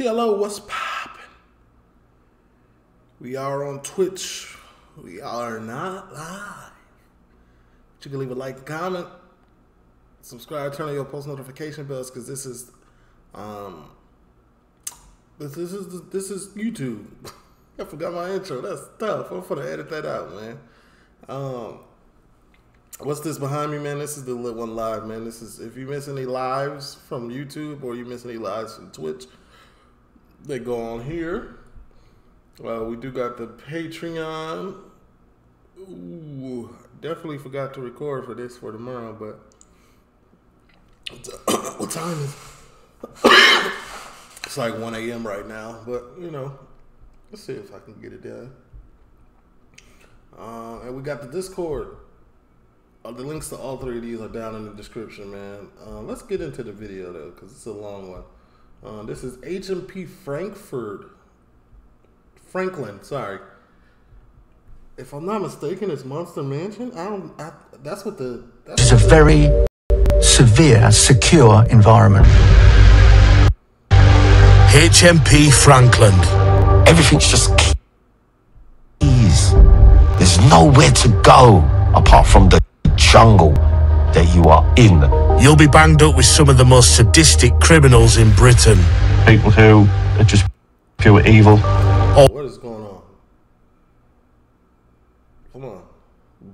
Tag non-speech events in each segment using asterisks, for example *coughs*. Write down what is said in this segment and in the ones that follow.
TLO, what's poppin'? We are on Twitch. We are not live. But you can leave a like, comment, subscribe, turn on your post notification bells because this is, um, this, this is this is YouTube. *laughs* I forgot my intro. That's tough. I'm gonna edit that out, man. Um, what's this behind me, man? This is the lit one live, man. This is if you miss any lives from YouTube or you miss any lives from Twitch, they go on here. Uh, we do got the Patreon. Ooh, definitely forgot to record for this for tomorrow, but *coughs* what time is? *coughs* it's like 1 a.m. right now, but you know, let's see if I can get it done. Uh, and we got the Discord. Uh, the links to all three of these are down in the description, man. Uh, let's get into the video though, because it's a long one. Uh, this is HMP Frankfurt. Franklin, sorry. If I'm not mistaken, it's Monster Mansion. I don't. I, that's what the. That's It's a very severe, secure environment. HMP Franklin. Everything's just keys. There's nowhere to go apart from the jungle that you are in. You'll be banged up with some of the most sadistic criminals in Britain. people who are just pure evil. Oh, what is going on. Come on,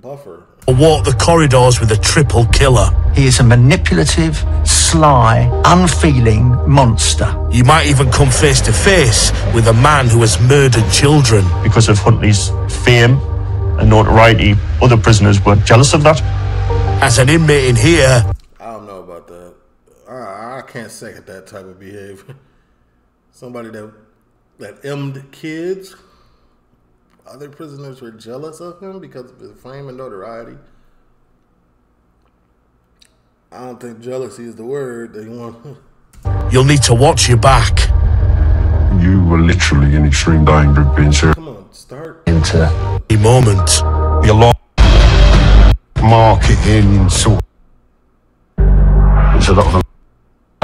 buffer. Or walk the corridors with a triple killer. He is a manipulative, sly, unfeeling monster. You might even come face to face with a man who has murdered children. Because of Huntley's fame and notoriety, other prisoners were jealous of that. As an inmate in here, I don't know about that. I, I can't second that type of behavior. *laughs* Somebody that that emmed kids. Other prisoners were jealous of him because of his fame and notoriety. I don't think jealousy is the word they want. *laughs* you'll need to watch your back. You were literally in extreme danger of being serious. Come on, start. Into A moment. Your lot marketing sort there's a lot of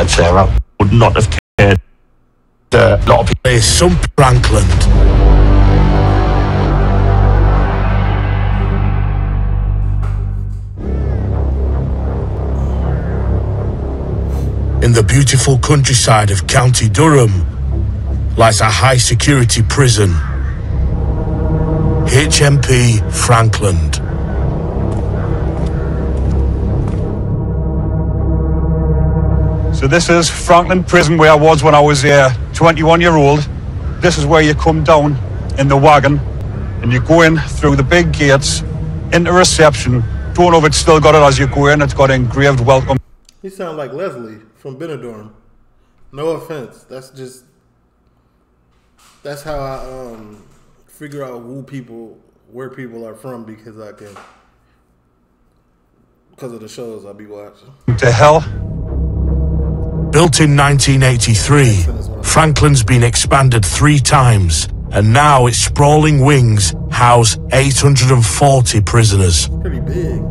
say up. Would not have cared. A lot of people. Some Franklin. In the beautiful countryside of County Durham lies a high security prison. HMP Franklin. So this is Franklin Prison where I was when I was a 21 year old. This is where you come down in the wagon and you go in through the big gates into reception. Don't know if it's still got it as you go in. It's got engraved welcome. He sound like Leslie from Benidorm. No offense. That's just that's how I um figure out who people where people are from because I can because of the shows I'll be watching. To hell. Built in 1983, Franklin's been expanded three times, and now its sprawling wings house 840 prisoners. Pretty big.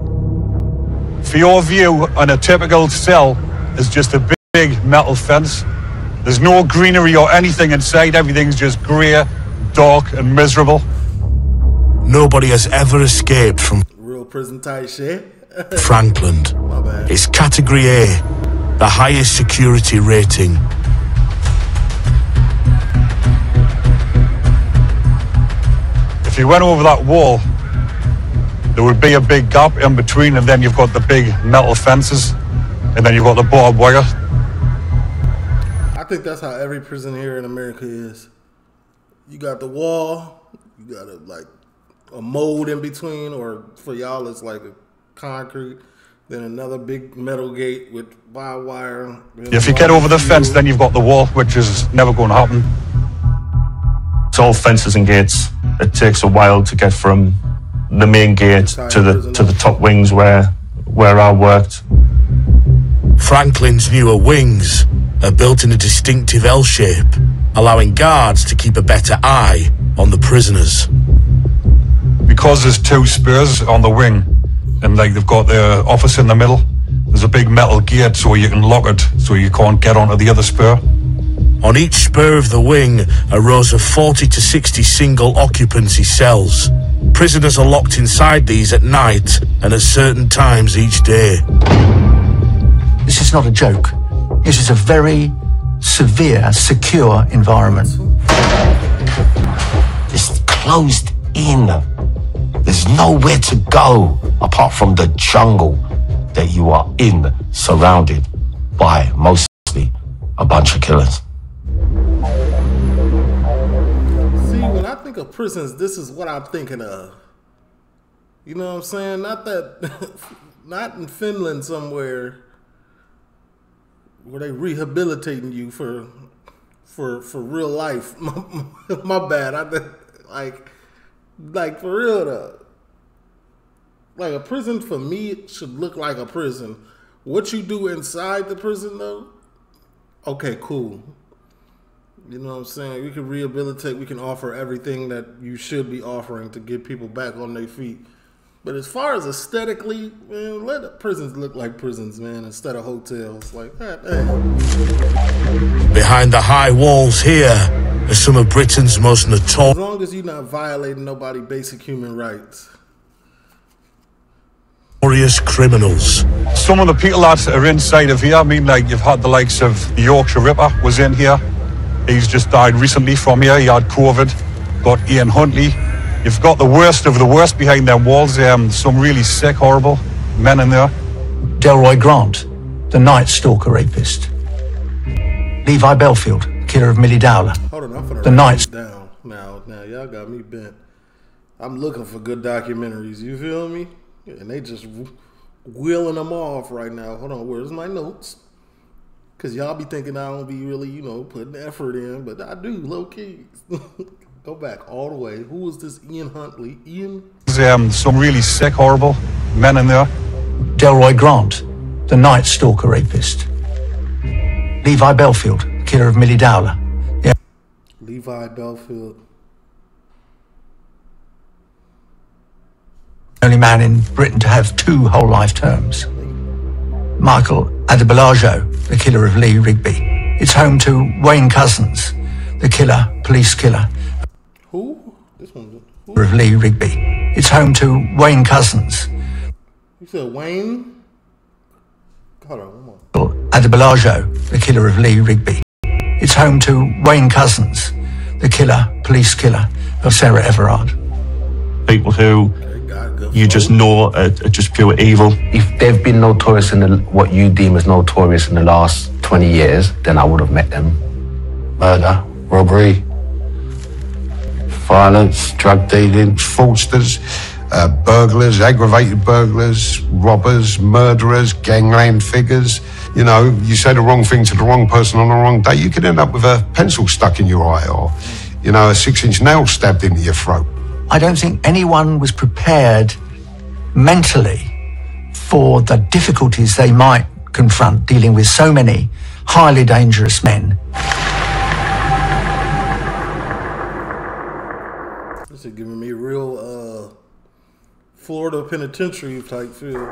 For your view on a typical cell is just a big, big metal fence. There's no greenery or anything inside. Everything's just grey, dark and miserable. Nobody has ever escaped from Real prison type shit. *laughs* Franklin. My bad. It's Category A, the highest security rating. If you went over that wall, there would be a big gap in between, and then you've got the big metal fences, and then you've got the barbed wire. I think that's how every prison here in America is. You got the wall, you got a like a mold in between, or for y'all it's like a concrete. Then another big metal gate with barbed wire. If you get over the fence, then you've got the wall, which is never going to happen. It's all fences and gates. It takes a while to get from the main gate to the to the top wings where where I worked. Franklin's newer wings are built in a distinctive L shape, allowing guards to keep a better eye on the prisoners. Because there's two spurs on the wing, and like they've got their office in the middle, there's a big metal gate so you can lock it so you can't get onto the other spur. On each spur of the wing are rows of 40 to 60 single occupancy cells. Prisoners are locked inside these at night and at certain times each day. This is not a joke. This is a very severe, secure environment. It's closed in. There's nowhere to go apart from the jungle that you are in, surrounded by mostly a bunch of killers. See, when I think of prisons, this is what I'm thinking of. You know what I'm saying? Not that, *laughs* not in Finland somewhere where they rehabilitating you for, for for real life. *laughs* My, my bad. I like, like for real though. Like a prison for me should look like a prison. What you do inside the prison though, okay, cool. You know what I'm saying? We can rehabilitate, we can offer everything that you should be offering to get people back on their feet. But as far as aesthetically, man, let the prisons look like prisons, man, instead of hotels. Like that. Man. Behind the high walls here are some of Britain's most notorious. As long as you're not violating nobody's basic human rights. Notorious criminals. Some of the people that are inside of here, I mean, like you've had the likes of the Yorkshire Ripper was in here. He's just died recently from here. He had COVID. Got Ian Huntley. You've got the worst of the worst behind them walls. Um, some really sick, horrible men in there. Delroy Grant, the Night Stalker rapist. Levi Bellfield, killer of Milly Dowler. Hold on, I'm finna The Knights. down. Now, now, y'all got me bent. I'm looking for good documentaries. You feel me? And they just wheeling them off right now. Hold on, where's my notes? Cause y'all be thinking I don't be really, you know, putting effort in, but I do, low key. *laughs* Go back all the way. Who was this Ian Huntley? Ian? Um, some really sick, horrible men in there. Delroy Grant, the Night Stalker rapist. Levi Bellfield, killer of Milly Dowler. The Levi Bellfield. only man in Britain to have two whole life terms. Michael Adebolajo, the killer of Lee Rigby. It's home to Wayne Couzens, the killer, police killer Who? This one. Who? of Lee Rigby. It's home to Wayne Couzens, You said Wayne? Hold on, one more. Adebolajo, the killer of Lee Rigby. It's home to Wayne Couzens, the killer, police killer of Sarah Everard. People who They got good you just folk. know are, are just pure evil. if they've been notorious in the, what you deem as notorious in the last 20 years, then I would have met them. Murder, robbery, violence, drug dealing, fraudsters, uh, burglars, aggravated burglars, robbers, murderers, gangland figures. You know, you say the wrong thing to the wrong person on the wrong day, you could end up with a pencil stuck in your eye or, you know, a six inch nail stabbed into your throat. I don't think anyone was prepared mentally for the difficulties they might confront dealing with so many highly dangerous men. This is giving me a real uh, Florida penitentiary type feel.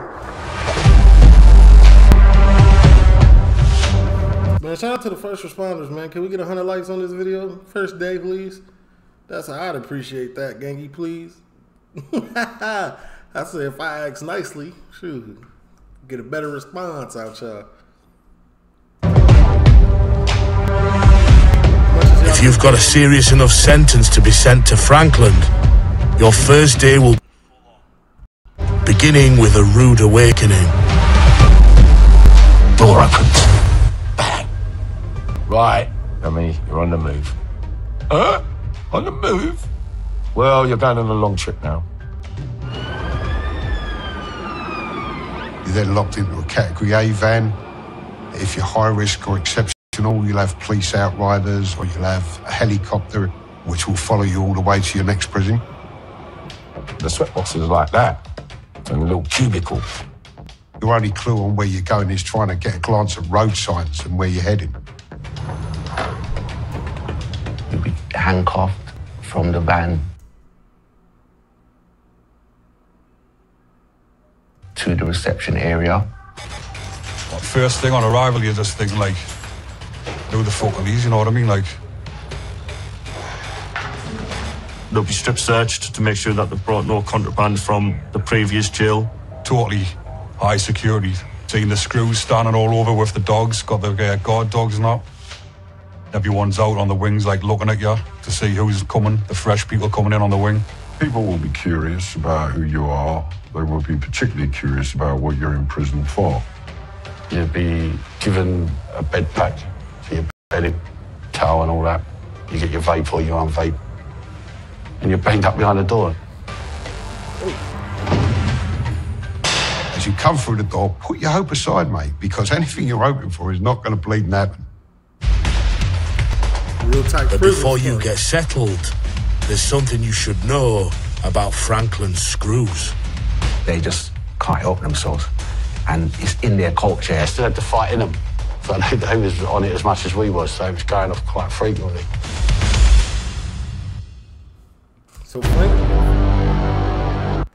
Man, shout out to the first responders, man. Can we get 100 likes on this video? First day, please. That's I'd appreciate that, gangy, please. *laughs* I say if I ask nicely, shoot, get a better response out y'all. If you've got a serious enough sentence to be sent to Frankland, your first day will beginning with a rude awakening. Door opens. Bang. Right. I mean, you're on the move. Huh? On the move? Well, you're going on a long trip now. You're then locked into a Category A van. If you're high risk or exceptional, you'll have police outriders or you'll have a helicopter which will follow you all the way to your next prison. The sweatbox is like that. And a little cubicle. Your only clue on where you're going is trying to get a glance at road signs and where you're heading. You'll be handcuffed from the van to the reception area. First thing on arrival, you just think like, who the fuck are these? You know what I mean? Like, They'll be strip searched to make sure that they've brought no contraband from the previous jail. totally high security. Seeing the screws standing all over with the dogs, got the uh, guard dogs and that. Everyone's out on the wings, like looking at you to see who's coming, the fresh people coming in on the wing. People will be curious about who you are. They will be particularly curious about what you're in prison for. You'd be given a bed pack for your bedding, towel and all that. You get your vape or your unvape. And you're banged up behind the door. As you come through the door, put your hope aside, mate, because anything you're hoping for is not going to bleed and happen. Real tight But before you get settled, there's something you should know about Franklin's screws. They just can't help themselves. And it's in their culture. They still had to fight in them. *laughs* So they, they was on it as much as we was, so it was going off quite frequently. So Frank.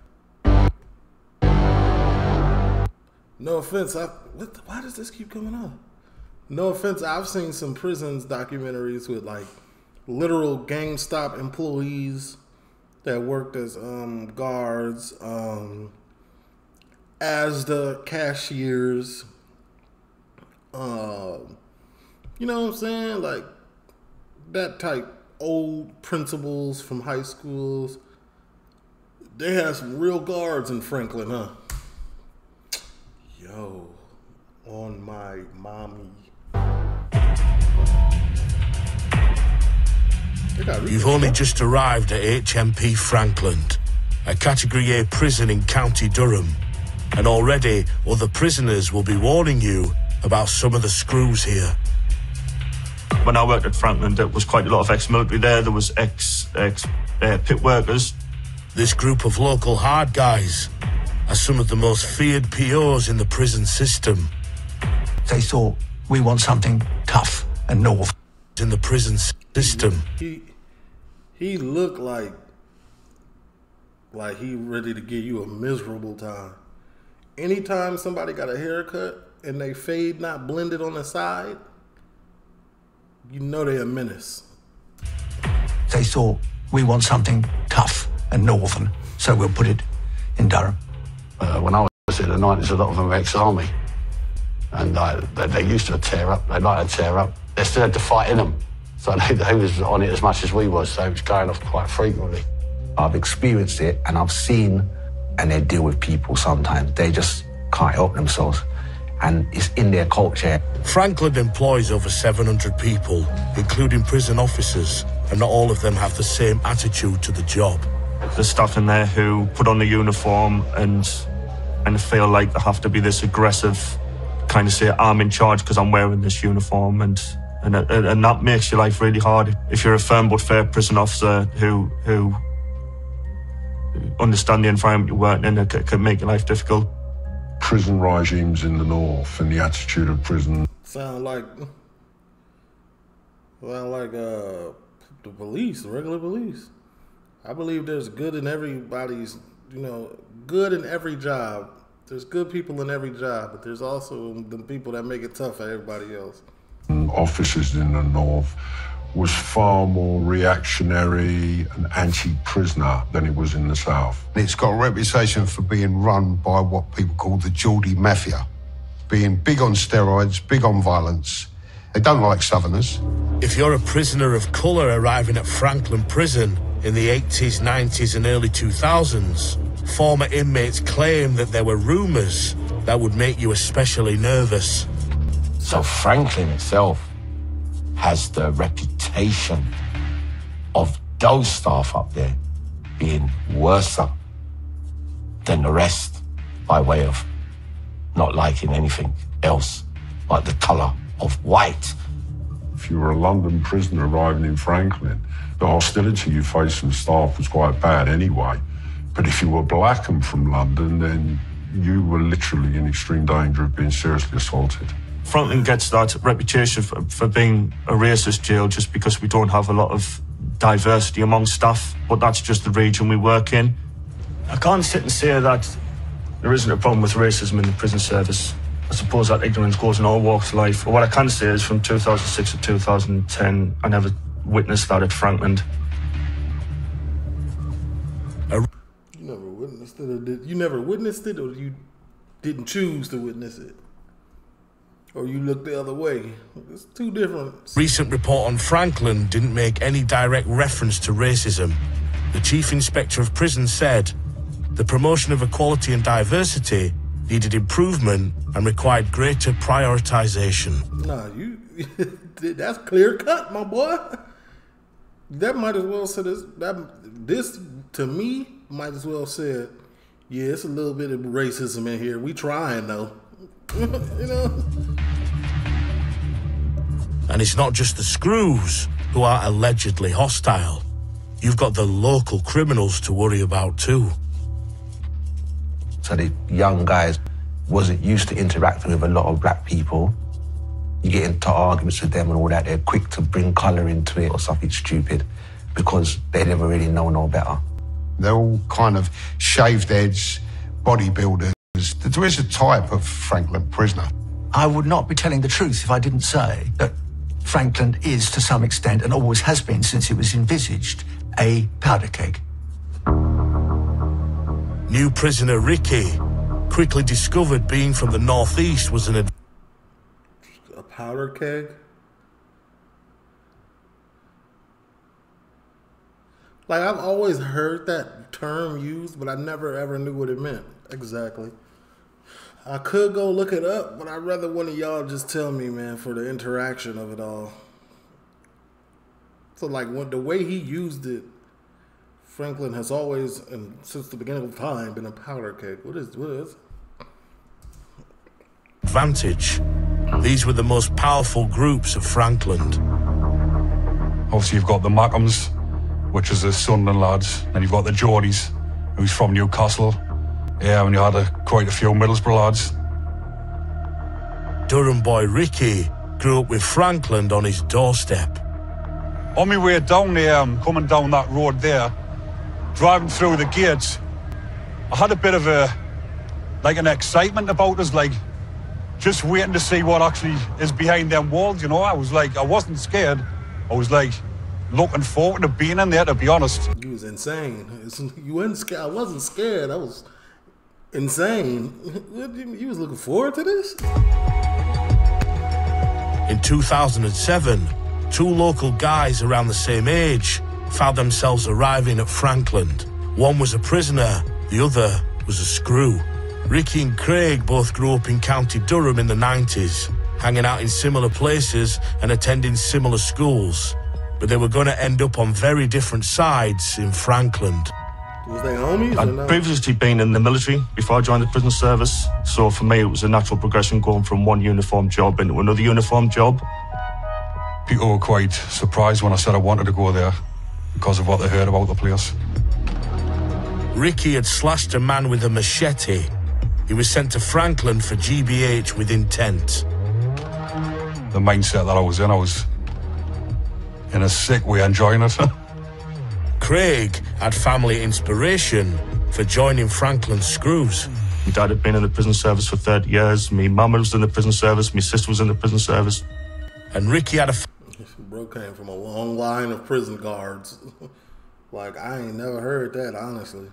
No offense, I what, the- why does this keep coming up? No offense, I've seen some prisons documentaries with like literal GameStop employees that worked as um, guards, um, as the cashiers. Um, you know what I'm saying? Like that type old principals from high schools. They had some real guards in Franklin, huh? Yo, on my mommy. They got You've only just arrived at HMP Frankland, a Category A prison in County Durham, and already other prisoners will be warning you about some of the screws here. When I worked at Franklin, there was quite a lot of ex-military there. There was ex, ex uh, pit workers. This group of local hard guys are some of the most feared POs in the prison system. They thought, we want something tough and north. In the prison system. He he looked like like he ready to give you a miserable time. Anytime somebody got a haircut and they fade not blended on the side, you know they're a menace. They thought, we want something tough and northern, so we'll put it in Durham. Uh, when I was in the 90s, a lot of them were ex-army. And uh, they, they used to tear up. They like to tear up. They still had to fight in them. So they, *laughs* they was on it as much as we was, so it was going off quite frequently. I've experienced it and I've seen, and they deal with people sometimes. They just can't help themselves. And it's in their culture. Franklin employs over 700 people, including prison officers, and not all of them have the same attitude to the job. There's staff in there who put on the uniform and and feel like they have to be this aggressive, kind of say I'm in charge because I'm wearing this uniform, and and and that makes your life really hard. If you're a firm but fair prison officer who who understand the environment you're working in, it c- can make your life difficult. Prison regimes in the north and the attitude of prison Sound like sound like uh the police, the regular police. I believe there's good in everybody's, you know, good in every job. There's good people in every job, but there's also the people that make it tough for everybody else. officers in the north was far more reactionary and anti-prisoner than it was in the south. It's got a reputation for being run by what people call the Geordie Mafia, being big on steroids, big on violence. They don't like Southerners. If you're a prisoner of colour arriving at Franklin Prison in the 80s, 90s, and early 2000s, former inmates claim that there were rumours that would make you especially nervous. So Franklin itself has the reputation of those staff up there being worse than the rest by way of not liking anything else like the colour of white. If you were a London prisoner arriving in Franklin, the hostility you faced from staff was quite bad anyway. But if you were black and from London, then you were literally in extreme danger of being seriously assaulted. Franklin gets that reputation for, for being a racist jail just because we don't have a lot of diversity among staff, but that's just the region we work in. I can't sit and say that there isn't a problem with racism in the prison service. I suppose that ignorance goes in all walks of life. But what I can say is from 2006 to 2010, I never witnessed that at Franklin. You never witnessed it, or did you never witnessed it, or you didn't choose to witness it, or you looked the other way? It's two different. Recent report on Franklin didn't make any direct reference to racism. The chief inspector of prisons said the promotion of equality and diversity needed improvement and required greater prioritization. Nah, you. *laughs* that's clear cut, my boy. That might as well say this. That this to me might as well said, yeah, it's a little bit of racism in here. We trying though, *laughs* you know. And it's not just the screws who are allegedly hostile. You've got the local criminals to worry about too. So the young guys wasn't used to interacting with a lot of black people. You get into arguments with them and all that, they're quick to bring colour into it or something stupid because they never really know no better. They're all kind of shaved heads, bodybuilders. There is a type of Franklin prisoner. I would not be telling the truth if I didn't say that Franklin is, to some extent, and always has been since it was envisaged, a powder keg. New prisoner Ricky quickly discovered being from the northeast was an ad- A powder keg. Like I've always heard that term used, but I never ever knew what it meant exactly. I could go look it up, but I'd rather one of y'all just tell me, man, for the interaction of it all. So like when the way he used it, Franklin has always and since the beginning of time been a powder keg. What is what is? advantage. These were the most powerful groups of Franklin. Obviously, you've got the Mackhams, which is the Sunderland lads. Then you've got the Geordies, who's from Newcastle. Yeah, and you had a, quite a few Middlesbrough lads. Durham boy Ricky grew up with Frankland on his doorstep. On my way down there, um, coming down that road there, driving through the gates, I had a bit of a, like an excitement about us, like just waiting to see what actually is behind them walls, you know? I was like, I wasn't scared. I was like looking forward to being in there, to be honest. You was insane. You wasn't scared. I wasn't scared. I was insane. What, *laughs* You you was looking forward to this? In 2007, two local guys around the same age found themselves arriving at Franklin. One was a prisoner, the other was a screw. Ricky and Craig both grew up in County Durham in the 90s, hanging out in similar places and attending similar schools. But they were going to end up on very different sides in Franklin. Was they homies I'd no? previously been in the military before I joined the prison service, so for me it was a natural progression going from one uniform job into another uniform job. People were quite surprised when I said I wanted to go there because of what they heard about the place. Ricky had slashed a man with a machete. He was sent to Franklin for GBH with intent. The mindset that I was in, I was in a sick way enjoying it. *laughs* Craig had family inspiration for joining Franklin's Screws. My dad had been in the prison service for 30 years, my mum was in the prison service, my sister was in the prison service. And Ricky had a Bro came from a long line of prison guards. *laughs* like I ain't never heard that, honestly.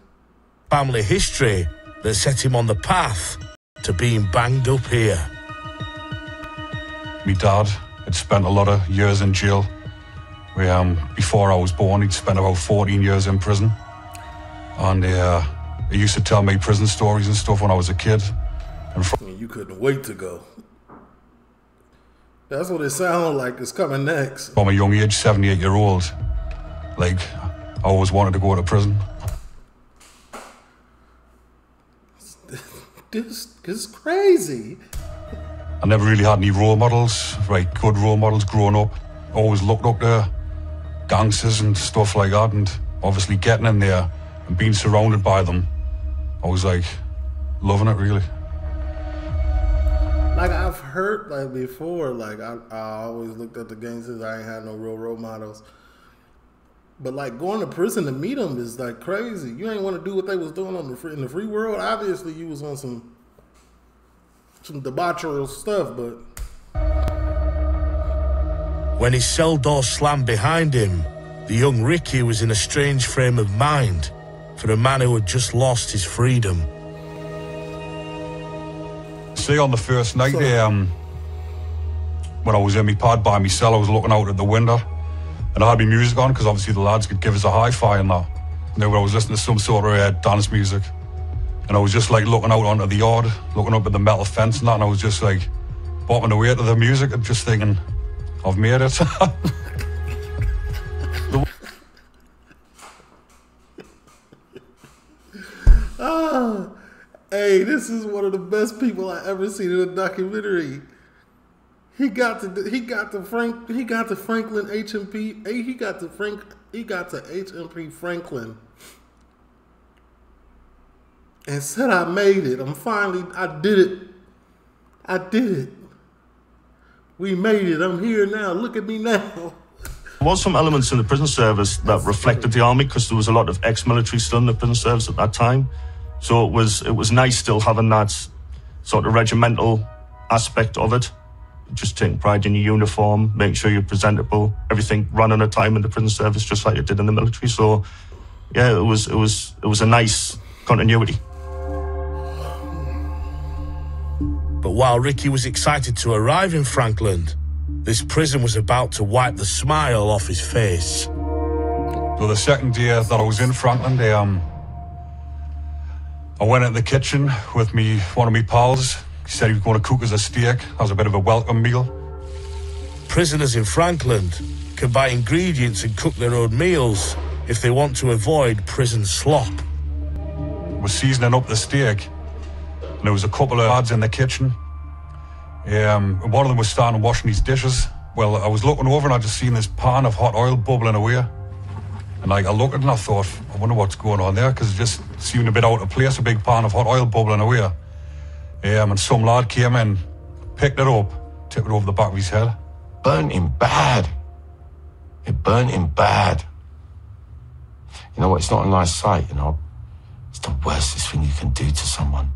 family history that set him on the path to being banged up here. My dad had spent a lot of years in jail. We, um, before I was born, he'd spent about 14 years in prison. And uh, he used to tell me prison stories and stuff when I was a kid. And from, you couldn't wait to go. That's what it sounds like is coming next. from a young age, 78 year old, like, I always wanted to go to prison. *laughs* This, this is crazy. I never really had any role models, right? Good role models growing up. Always looked up to gangsters and stuff like that. And obviously getting in there and being surrounded by them, I was like loving it really. Like I've heard like before, like I, I always looked at the gangsters. I ain't had no real role models. But like going to prison to meet them is like crazy. You ain't want to do what they was doing on the free, in the free world. Obviously, you was on some some debaucherous stuff, but When his cell door slammed behind him, the young Ricky was in a strange frame of mind for a man who had just lost his freedom. See, on the first night, um, when I was in my pad by myself, I was looking out at the window and I had my music on because obviously the lads could give us a hi-fi and that. And then I was listening to some sort of uh, dance music. And I was just like looking out onto the yard, looking up at the metal fence and that, and I was just like bopping away to the music and just thinking, I've made it. ah, hey, this is one of the best people I ever seen in a documentary. He got to he got to Frank he got to Franklin HMP he got to Frank he got to HMP Franklin and said I made it. I'm finally I did it. I did it. We made it. I'm here now. Look at me now. There was some elements in the prison service that reflected the army because there was a lot of ex-military still in the prison service at that time. So it was it was nice still having that sort of regimental aspect of it. Just taking pride in your uniform, making sure you're presentable, everything run on a time in the prison service just like it did in the military. So yeah, it was it was it was a nice continuity. But while Ricky was excited to arrive in Franklin, this prison was about to wipe the smile off his face. So the second day that I was in Franklin, they, um, I went in the kitchen with me one of my pals. He said he was going to cook us a steak. That was a bit of a welcome meal. Prisoners in Franklin can buy ingredients and cook their own meals if they want to avoid prison slop. We're seasoning up the steak, there was a couple of lads in the kitchen. Um, one of them was standing washing his dishes. Well, I was looking over and I just seen this pan of hot oil bubbling away. And like I looked at it and I thought, I wonder what's going on there because it just seemed a bit out of place, a big pan of hot oil bubbling away. Um, and some lad came in, picked it up, tipped it over the back of his head. Burnt him bad. It burnt him bad. You know what? It's not a nice sight, you know. It's the worstest thing you can do to someone.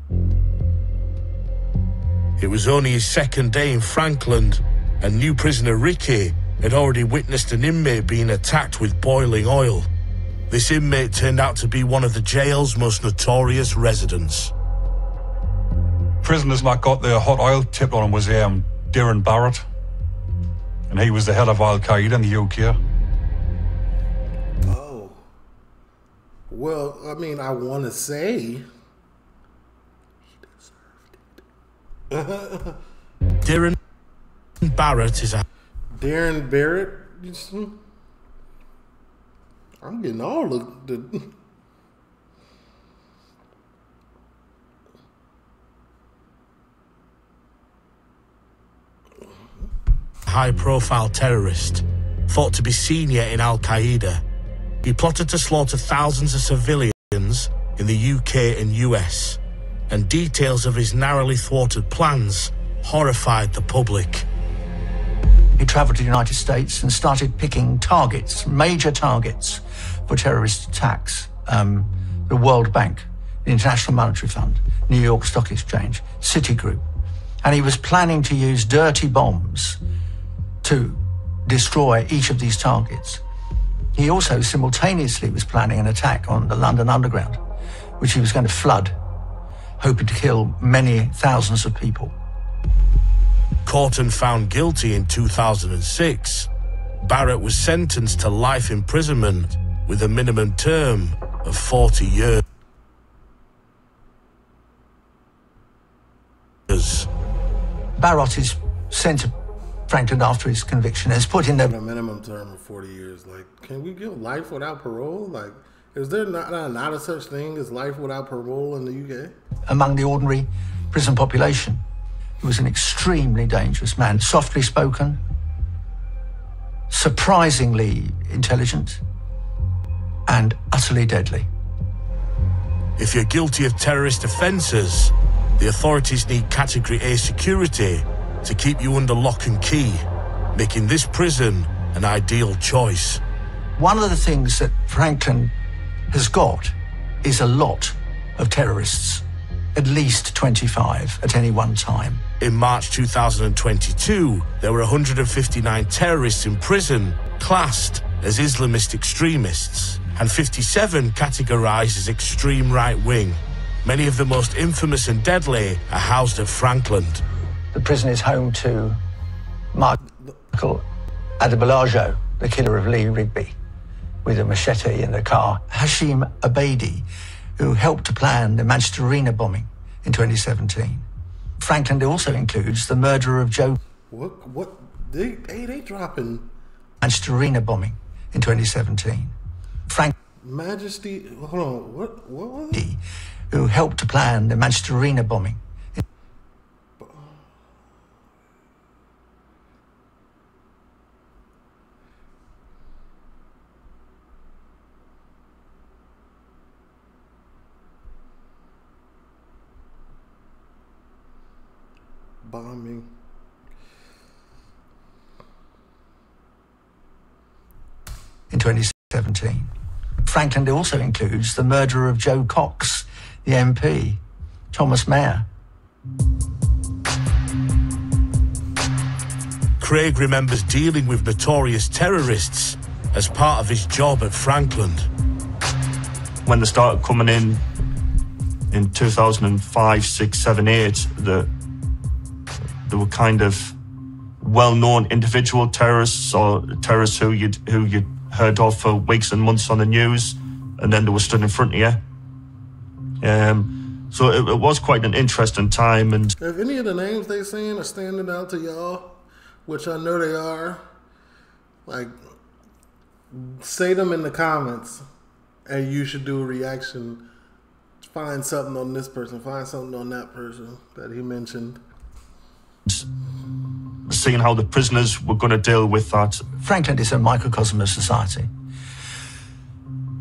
It was only his second day in Franklin, and new prisoner Ricky had already witnessed an inmate being attacked with boiling oil. This inmate turned out to be one of the jail's most notorious residents. Prisoners that got the hot oil tipped on him was um, Dhiren Barot. And he was the head of Al Qaeda in the UK. Well, I mean, I want to say Darren Barrett is a Darren Barrett. I'm getting all the, the high profile terrorist, thought to be senior in Al Qaeda. He plotted to slaughter thousands of civilians in the UK and US, and details of his narrowly thwarted plans horrified the public. He travelled to the United States and started picking targets, major targets for terrorist attacks. Um, the World Bank, the International Monetary Fund, New York Stock Exchange, Citigroup. And he was planning to use dirty bombs to destroy each of these targets. He also simultaneously was planning an attack on the London Underground, which he was going to flood, hoping to kill many thousands of people. Caught and found guilty in 2006, Barot was sentenced to life imprisonment with a minimum term of 40 years. Barot is sent to Franklin after his conviction is put in the a minimum term of 40 years. Like, can we give life without parole? Like, is there not, not, not a such thing as life without parole in the UK? among the ordinary prison population. He was an extremely dangerous man, softly spoken, surprisingly intelligent, and utterly deadly. If you're guilty of terrorist offences, the authorities need Category A security to keep you under lock and key, making this prison an ideal choice. One of the things that Franklin has got is a lot of terrorists. at least 25 at any one time. In March 2022, there were 159 terrorists in prison classed as Islamist extremists, and 57 categorized as extreme right wing. Many of the most infamous and deadly are housed at Frankland. The prison is home to Michael Adebolajo, the killer of Lee Rigby, with a machete in the car. Hashem Abedi, who helped to plan the Manchester Arena bombing in 2017. Franklin also includes the murderer of Joe. What? What? They, hey, they dropping Manchester Arena bombing in 2017. Frank. Majesty. Hold on. What? What was it? Who helped to plan the Manchester Arena bombing. Bombing. in 2017. Frankland also includes the murderer of Jo Cox, the MP, Thomas Mair. Craig remembers dealing with notorious terrorists as part of his job at Frankland. When they started coming in in 2005, 6, 7, 8, the, they were kind of well-known individual terrorists or terrorists who you'd who you'd heard of for weeks and months on the news, and then they were stood in front of you. Um, so it, it was quite an interesting time, and If any of the names they saying are standing out to y'all, which I know they are, like say them in the comments, and you should do a reaction. Find something on this person. Find something on that person that he mentioned. Seeing how the prisoners were going to deal with that. Franklin is a microcosm of society.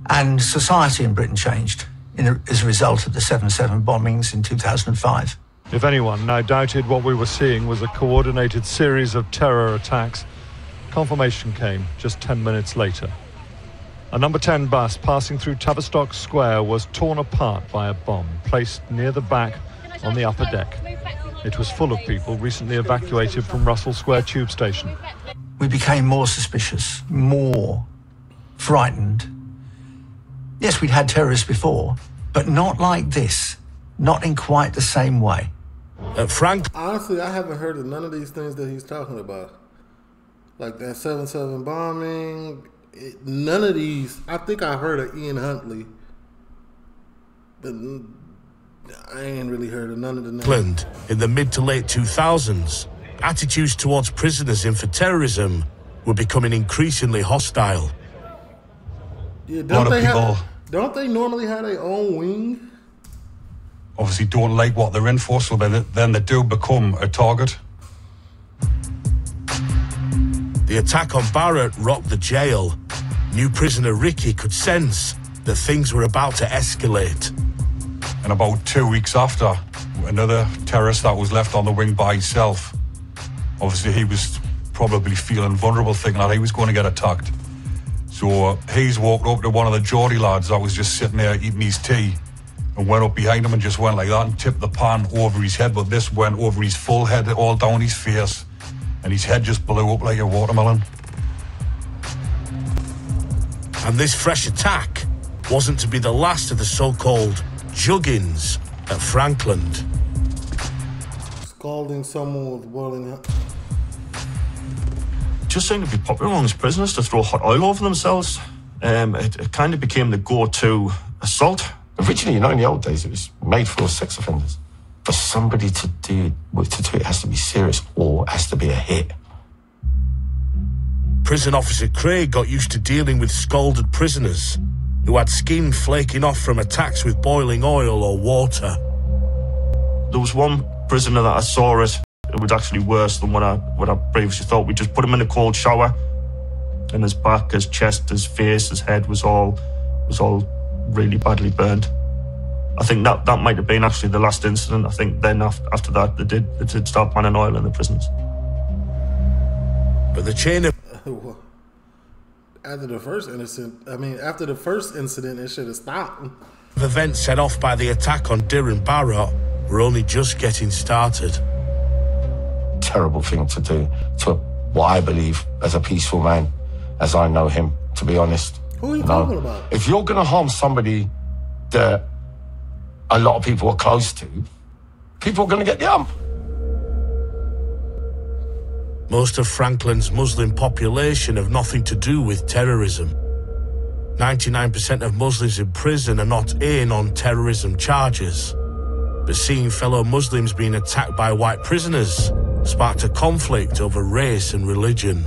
And society in Britain changed in, as a result of the 7 7 bombings in 2005. If anyone now doubted what we were seeing was a coordinated series of terror attacks, confirmation came just 10 minutes later. A number 10 bus passing through Tavistock Square was torn apart by a bomb placed near the back on the upper deck. It was full of people recently evacuated from Russell Square tube station. We became more suspicious, more frightened. Yes, we'd had terrorists before, but not like this, not in quite the same way. At Frank, Honestly, I haven't heard of none of these things that he's talking about. Like that 7 7 bombing. It, none of these. I think I heard of Ian Huntley. But n- I ain't really heard of none of the names. Frankland in the mid to late 2000s, attitudes towards prisoners in for terrorism were becoming increasingly hostile. Yeah, A lot don't of they people have, Don't they normally have their own wing? obviously don't like what they're in for, so then, then they do become a target. The attack on Barot rocked the jail. New prisoner Ricky could sense that things were about to escalate. And about two weeks after, another terrorist that was left on the wing by himself. Obviously, he was probably feeling vulnerable, thinking that he was going to get attacked. So he's walked up to one of the Geordie lads that was just sitting there eating his tea and went up behind him and just went like that and tipped the pan over his head. But this went over his full head, all down his face. And his head just blew up like a watermelon. And this fresh attack wasn't to be the last of the so called juggings at Frankland. Scalding someone with boiling hot. It just seemed to be popular amongst prisoners to throw hot oil over themselves. Um, it, it kind of became the go-to assault. Originally, you know, in the old days, it was made for sex offenders. For somebody to do to do it has to be serious or has to be a hit. Prison officer Craig got used to dealing with scalded prisoners who had skin flaking off from attacks with boiling oil or water. There was one prisoner that I saw it. It was actually worse than what I what I previously thought. We just put him in a cold shower, and his back, his chest, his face, his head was all was all really badly burned. I think that that might have been actually the last incident. I think then after, after that they did they did start banning oil in the prisons. But the chain of after the first incident, I mean, after the first incident, it should have stopped. The events set off by the attack on Dhiren Barot were only just getting started. Terrible thing to do to what I believe as a peaceful man, as I know him, to be honest. Who are you know? talking about? If you're going to harm somebody that a lot of people are close to, people are going to get the ump. Most of Frankland's Muslim population have nothing to do with terrorism. 99% of Muslims in prison are not in on terrorism charges. But seeing fellow Muslims being attacked by white prisoners sparked a conflict over race and religion.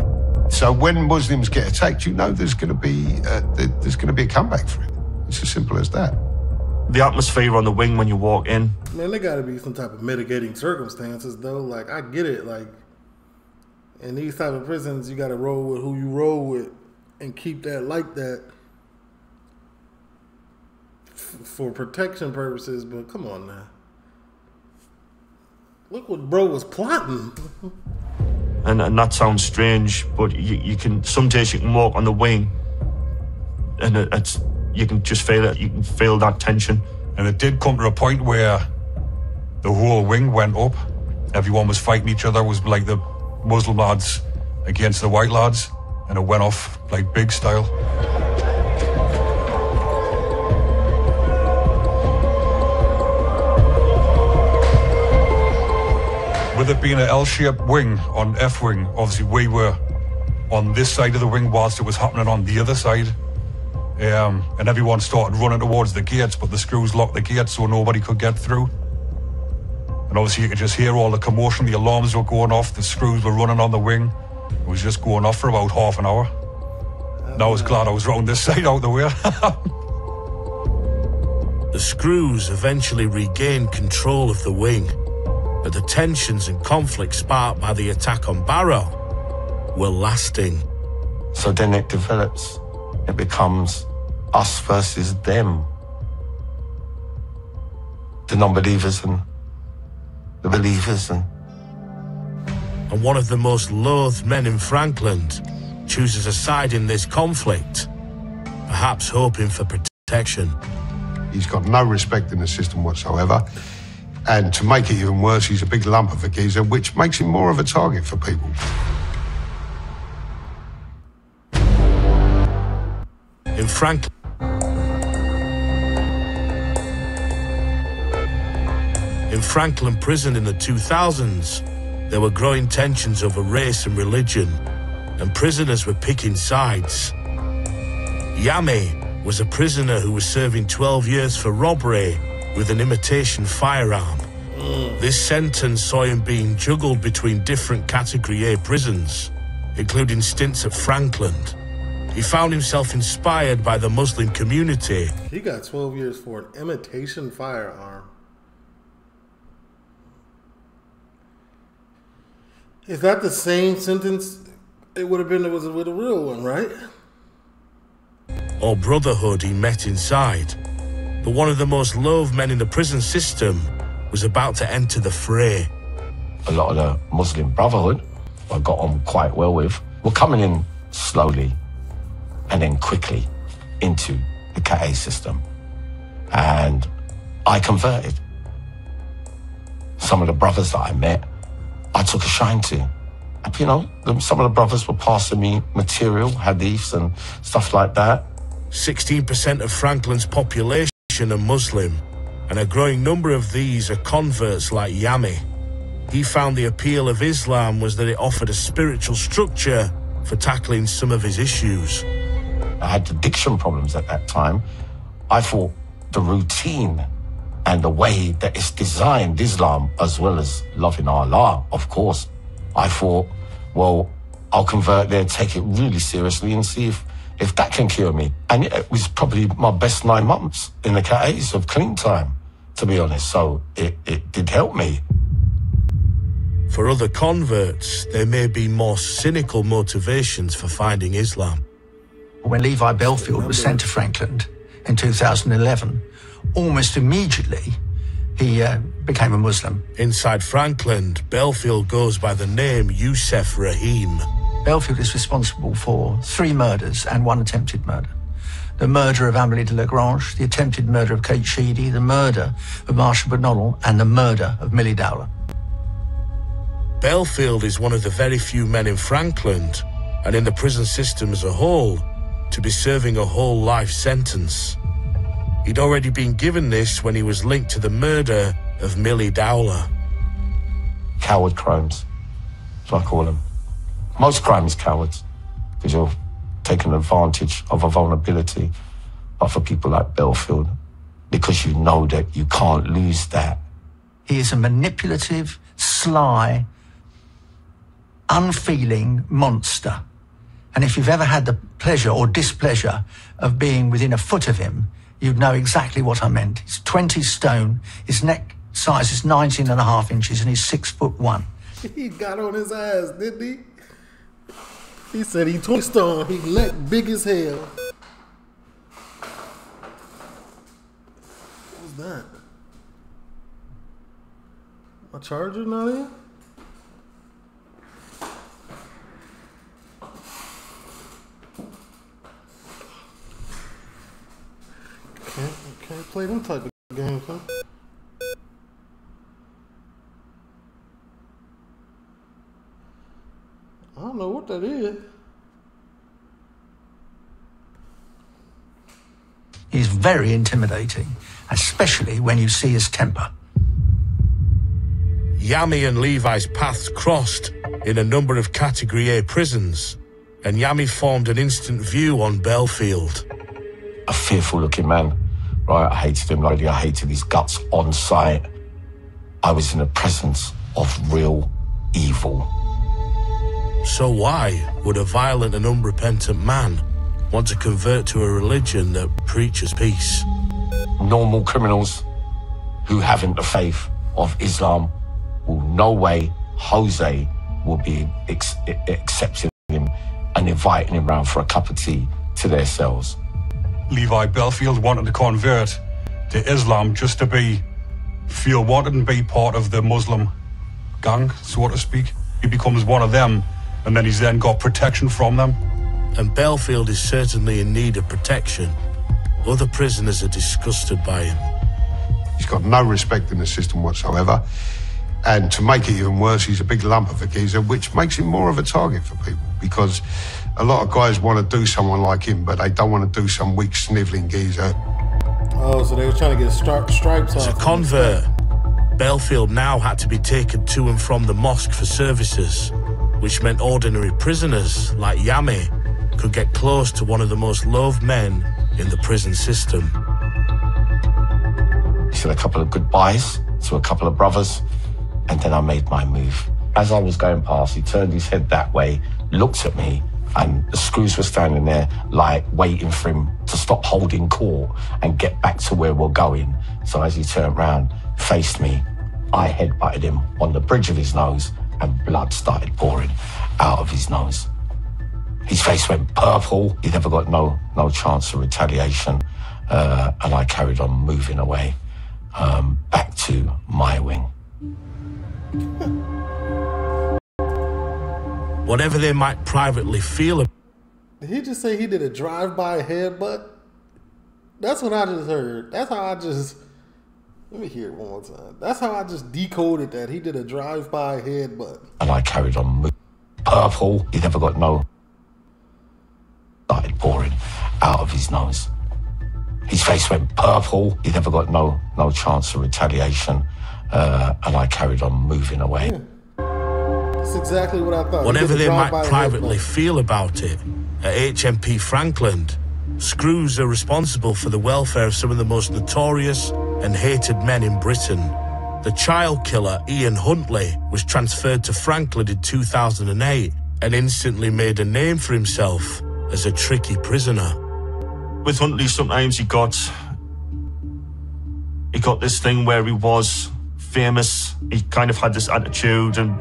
So when Muslims get attacked, you know there's going to be uh, there's going to be a comeback for it. It's as simple as that. The atmosphere on the wing when you walk in, Man, there got to be some type of mitigating circumstances, though. Like, I get it. Like, in these type of prisons, you got to roll with who you roll with and keep that like that f- for protection purposes. But come on now. Look what bro was plotting. *laughs* and, and that sounds strange, but you, you can some days you can walk on the wing, and it, it's you can just feel it. You can feel that tension. And it did come to a point where the whole wing went up. Everyone was fighting each other. It was like the Muslim lads against the white lads. And it went off like big style. With it being an L-shaped wing on F wing, obviously we were on this side of the wing whilst it was happening on the other side. Um, and everyone started running towards the gates, but the screws locked the gates so nobody could get through. And obviously, you could just hear all the commotion. The alarms were going off. The screws were running on the wing. It was just going off for about half an hour. And I was oh. glad I was round this *laughs* side out the way. *laughs* The screws eventually regained control of the wing, but the tensions and conflict sparked by the attack on Barot were lasting. So then it develops. It becomes us versus them. The non-believers and the believers and And one of the most loathed men in Frankland chooses a side in this conflict, perhaps hoping for protection. He's got no respect in the system whatsoever. And to make it even worse, he's a big lump of a geezer, which makes him more of a target for people. In Frankland, in Frankland prison in the 2000s, there were growing tensions over race and religion, and prisoners were picking sides. Yami was a prisoner who was serving 12 years for robbery with an imitation firearm. This sentence saw him being juggled between different Category A prisons, including stints at Frankland. He found himself inspired by the Muslim community He got 12 years for an imitation firearm. Is that the same sentence it would have been if it was with a real one, right? or brotherhood he met inside. But one of the most loved men in the prison system was about to enter the fray. a lot of the Muslim Brotherhood, I got on quite well with, were coming in slowly and then quickly into the Cat A system. And I converted. Some of the brothers that I met, I took a shine to. You know, some of the brothers were passing me material, hadiths and stuff like that. 16% of Frankland's population are Muslim, and a growing number of these are converts like Yami. He found the appeal of Islam was that it offered a spiritual structure for tackling some of his issues. I had addiction problems at that time. I thought the routine and the way that it's designed, Islam, as well as loving Allah, of course, I thought, well, I'll convert there, take it really seriously and see if, if that can cure me. And it was probably my best nine months in the Cat A's of clean time, to be honest. So it, it did help me. For other converts, there may be more cynical motivations for finding Islam. When Levi Bellfield was sent to Frankland in 2011, almost immediately he uh, became a Muslim. Inside Frankland, Bellfield goes by the name Youssef Rahim. Bellfield is responsible for three murders and one attempted murder. the murder of Amélie Delagrange, the attempted murder of Kate Sheedy, the murder of Marsha McDonnell, and the murder of Milly Dowler. Bellfield is one of the very few men in Frankland and in the prison system as a whole to be serving a whole life sentence. He'd already been given this when he was linked to the murder of Milly Dowler. Coward crimes, that's what I call them. Most crime is cowards because you're taking advantage of a vulnerability. But for people like Bellfield, because you know that you can't lose that. He is a manipulative, sly, unfeeling monster. And if you've ever had the pleasure or displeasure of being within a foot of him, you'd know exactly what I meant. He's 20 stone, his neck size is 19 and a half inches, and he's six foot one. *laughs* He got on his ass, didn't he? He said he 20 stone, he let big as hell. What was that? My charger not in? Can't, can't play them type of games, huh? I don't know what that is. He's very intimidating, especially when you see his temper. Yami and Levi's paths crossed in a number of Category A prisons, and Yami formed an instant view on Bellfield. A fearful looking man, right? I hated him like I hated his guts on sight. I was in the presence of real evil. So why would a violent and unrepentant man want to convert to a religion that preaches peace? Normal criminals who haven't the faith of Islam will no way Jose will be ex- accepting him and inviting him round for a cup of tea to their cells. Levi Bellfield wanted to convert to Islam just to be, feel wanted and be part of the Muslim gang, so to speak. He becomes one of them, and then he's then got protection from them. And Bellfield is certainly in need of protection. Other prisoners are disgusted by him. He's got no respect in the system whatsoever. And to make it even worse, he's a big lump of a geezer, which makes him more of a target for people because a lot of guys want to do someone like him, but they don't want to do some weak, sniveling geezer. Oh, so they were trying to get stri- stripes As a convert, Bellfield now had to be taken to and from the mosque for services, which meant ordinary prisoners like Yami could get close to one of the most loved men in the prison system. He said a couple of goodbyes to a couple of brothers, and then I made my move. As I was going past, he turned his head that way, looked at me, and the screws were standing there, like waiting for him to stop holding court and get back to where we're going. So as he turned round, faced me, I headbutted him on the bridge of his nose, and blood started pouring out of his nose. His face went purple. He never got no no chance of retaliation, uh, and I carried on moving away um, back to my wing. *laughs* Whatever they might privately feel about Did he just say he did a drive-by headbutt? That's what I just heard. That's how I just. Let me hear it one more time. That's how I just decoded that he did a drive-by headbutt. and I carried on moving. Purple. He never got no. Started pouring out of his nose. His face went purple. He never got no no chance of retaliation, uh, and I carried on moving away. That's exactly what I thought. Whatever they might privately headbutt. feel about it, uh, at HMP Frankland, screws are responsible for the welfare of some of the most notorious and hated men in Britain. The child killer Ian Huntley was transferred to Frankland in 2008 and instantly made a name for himself as a tricky prisoner. with Huntley, sometimes he got he got this thing where he was famous. He kind of had this attitude, and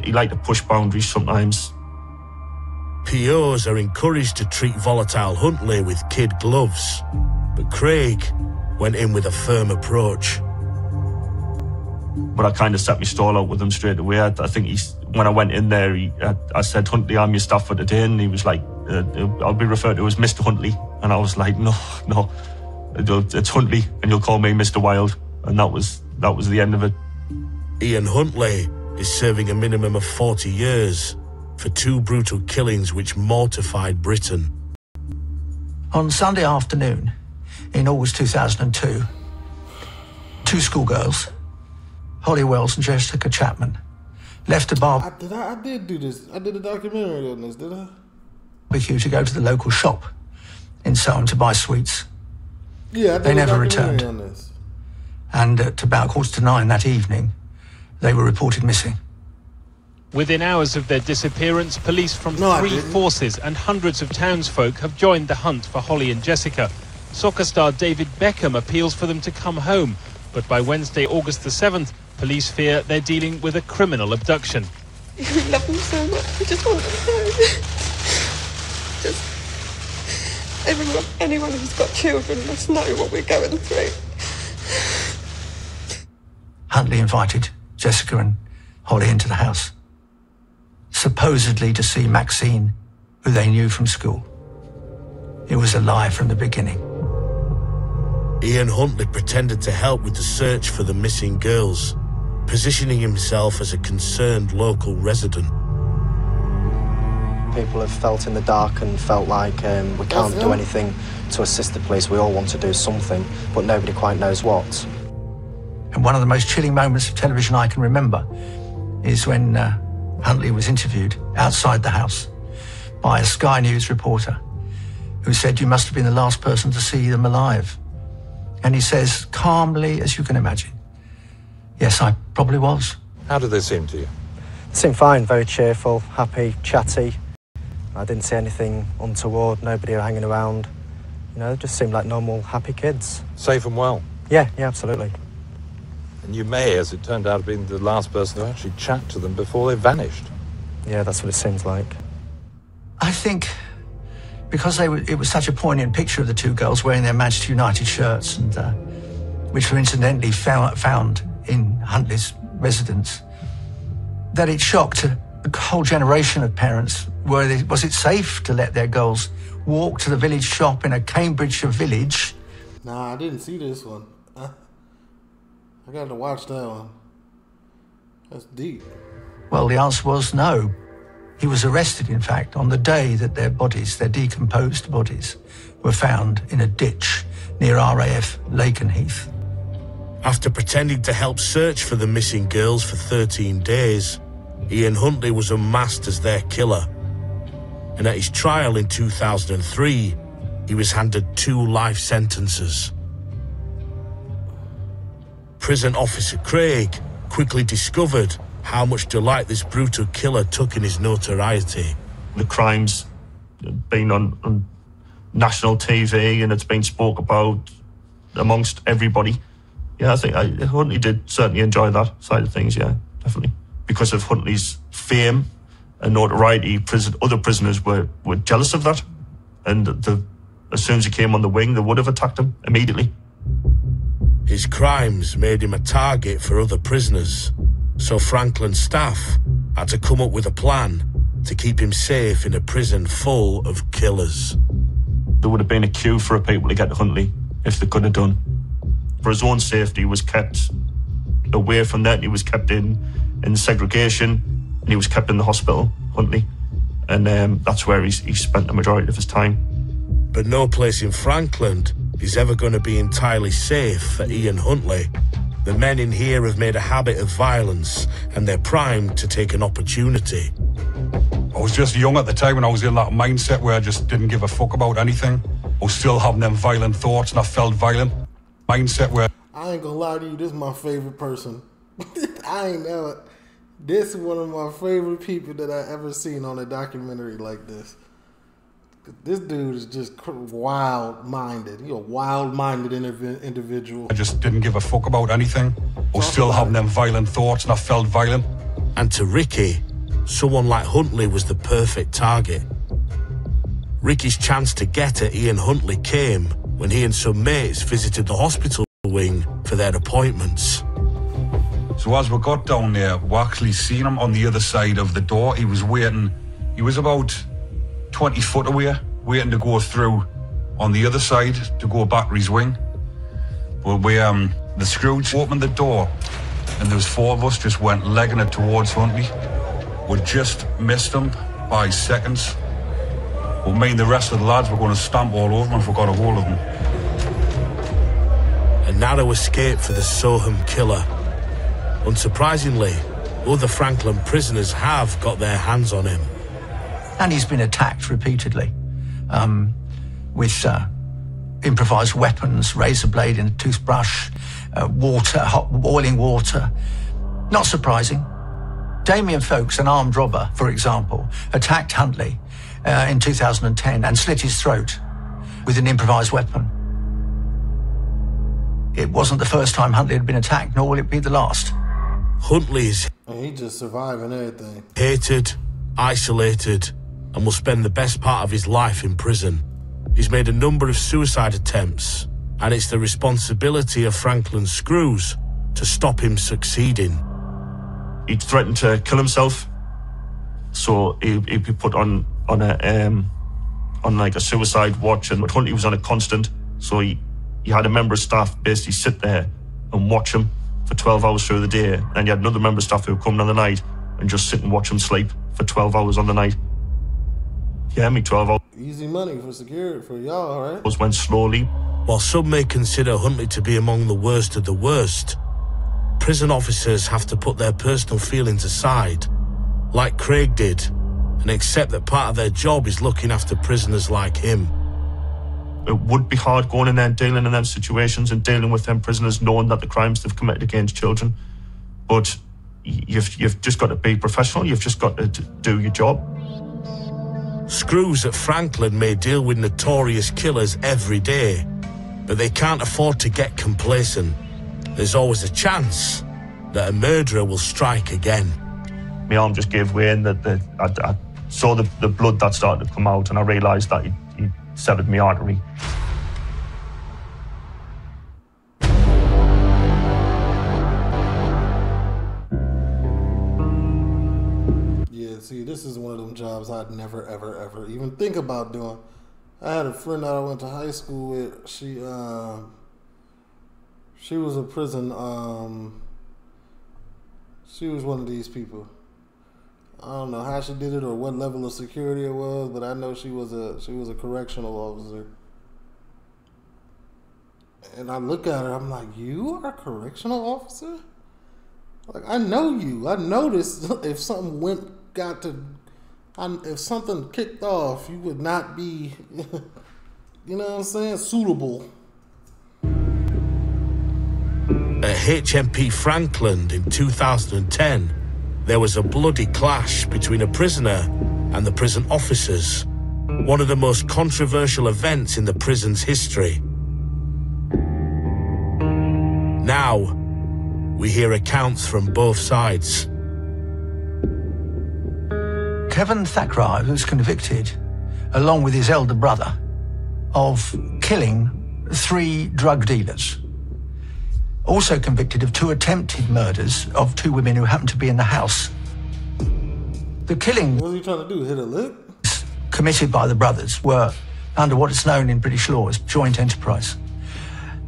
he, liked to push boundaries sometimes. POs are encouraged to treat volatile Huntley with kid gloves, but Craig went in with a firm approach. But I kind of set my stall out with him straight away. I, I think he's when I went in there, he, I, I said, "Huntley, I'm your staff for today," and he was like, uh, "I'll be referred to as Mr. Huntley." And I was like, no, no, it's Huntley, and you'll call me Mr. Wild. And that was that was the end of it. Ian Huntley is serving a minimum of 40 years for two brutal killings which mortified Britain. On Sunday afternoon, in August 2002, two schoolgirls, Holly Wells and Jessica Chapman, left a bar. I did, I, I did do this. I did a documentary on this, did I? barbecue to go to the local shop in Soham to buy sweets. Yeah, I did They a never returned. on this. And at about quarter to nine that evening, they were reported missing. Within hours of their disappearance, police from No, three forces and hundreds of townsfolk have joined the hunt for Holly and Jessica. Soccer star David Beckham appeals for them to come home, but by Wednesday, August the 7th, police fear they're dealing with a criminal abduction. We *laughs* love them so much. We just want them *laughs* home. just everyone, anyone who's got children must know what we're going through. Huntley invited Jessica and Holly into the house, supposedly to see Maxine, who they knew from school. It was a lie from the beginning. Ian Huntley pretended to help with the search for the missing girls, positioning himself as a concerned local resident. People have felt in the dark and felt like um, we can't do anything to assist the police. We all want to do something, but nobody quite knows what. And one of the most chilling moments of television I can remember is when uh, Huntley was interviewed outside the house by a Sky News reporter who said, You must have been the last person to see them alive. And he says, calmly as you can imagine, Yes, I probably was. How did they seem to you? Seemed fine, very cheerful, happy, chatty. I didn't see anything untoward, nobody hanging around. You know, they just seemed like normal, happy kids. Safe and well. Yeah, yeah, absolutely. And you may, as it turned out, have been the last person to actually chat to them before they vanished. Yeah, that's what it seems like. I think because they were, it was such a poignant picture of the two girls wearing their Manchester United shirts, and uh, which were incidentally found, found in Huntley's residence, that it shocked a a whole generation of parents. Were they, was it safe to let their girls walk to the village shop in a Cambridgeshire village? Nah, I didn't see this one. I, I got to watch that one. That's deep. Well, the answer was no. He was arrested, in fact, on the day that their bodies, their decomposed bodies, were found in a ditch near RAF Lakenheath. After pretending to help search for the missing girls for 13 days, Ian Huntley was unmasked as their killer. And at his trial in 2003, he was handed two life sentences. Prison officer Craig quickly discovered how much delight this brutal killer took in his notoriety. The crimes been on, on national TV and it's been spoke about amongst everybody. Yeah, I think I, Huntley did certainly enjoy that side of things. Yeah, definitely because of Huntley's fame and notoriety. Prison, other prisoners were, were jealous of that, and the, as soon as he came on the wing, they would have attacked him immediately. His crimes made him a target for other prisoners, so Frankland's staff had to come up with a plan to keep him safe in a prison full of killers. There would have been a queue for a people to get to Huntley if they could have done. For his own safety, he was kept away from that. He was kept in in segregation, and he was kept in the hospital, Huntley, and um, that's where he's, he spent the majority of his time. But no place in Frankland is ever going to be entirely safe for Ian Huntley. The men in here have made a habit of violence and they're primed to take an opportunity. I was just young at the time when I was in that mindset where I just didn't give a fuck about anything. I was still having them violent thoughts and I felt violent. Mindset where I ain't gonna lie to you, this is my favorite person. *laughs* I ain't never. This is one of my favorite people that I ever seen on a documentary like this. This dude is just wild minded. He's a wild minded individual. I just didn't give a fuck about anything. I was still having them violent thoughts and I felt violent. And to Ricky, someone like Huntley was the perfect target. Ricky's chance to get at Ian Huntley came when he and some mates visited the hospital wing for their appointments. So as we got down there, we actually seen him on the other side of the door. He was waiting. He was about 20 foot away, waiting to go through on the other side to go his wing. But we, um, the Scrooge opened the door and there was four of us just went legging it towards Huntley. We just missed him by seconds. But me and the rest of the lads were going to stamp all over him if we got a hold of him. A narrow escape for the Soham killer. Unsurprisingly, other Frankland prisoners have got their hands on him. And he's been attacked repeatedly um, with uh, improvised weapons, razor blade in a toothbrush, uh, water, hot boiling water. Not surprising. Damien Fowkes, an armed robber, for example, attacked Huntley uh, in 2010 and slit his throat with an improvised weapon. It wasn't the first time Huntley had been attacked, nor will it be the last. Huntley's And he just surviving everything. hated, isolated, and will spend the best part of his life in prison. He's made a number of suicide attempts, and it's the responsibility of Frankland Screws to stop him succeeding. He threatened to kill himself, so he, he'd be put on on a um, on like a suicide watch, and Huntley was on a constant. So he he had a member of staff basically sit there and watch him for 12 hours through the day, and you had another member of staff who would come on the night and just sit and watch him sleep for 12 hours on the night. Yeah, me 12 hours. Easy money for security for y'all, right? was went slowly. While some may consider Huntley to be among the worst of the worst, prison officers have to put their personal feelings aside, like Craig did, and accept that part of their job is looking after prisoners like him. It would be hard going in there and dealing in them situations and dealing with them prisoners, knowing that the crimes they've committed against children. But you've you've just got to be professional. You've just got to do your job. Screws at Frankland may deal with notorious killers every day, but they can't afford to get complacent. There's always a chance that a murderer will strike again. My arm just gave way, and that the, I, I saw the, the blood that started to come out, and I realised that he, he severed my artery. This is one of them jobs I'd never, ever, ever even think about doing. I had a friend that I went to high school with. She, um, she was a prison. Um, she was one of these people. I don't know how she did it or what level of security it was, but I know she was a she was a correctional officer. And I look at her, I'm like, "You are a correctional officer?" Like I know you. I noticed *laughs* if something went got to, I, if something kicked off, you would not be, *laughs* you know what I'm saying, suitable. At HMP Frankland in 2010, there was a bloody clash between a prisoner and the prison officers, one of the most controversial events in the prison's history. Now, we hear accounts from both sides. Kevan Thakrar was convicted, along with his elder brother, of killing three drug dealers. Also convicted of two attempted murders of two women who happened to be in the house. The killing What was he trying to do? Hit a lick? committed by the brothers were under what is known in British law as joint enterprise,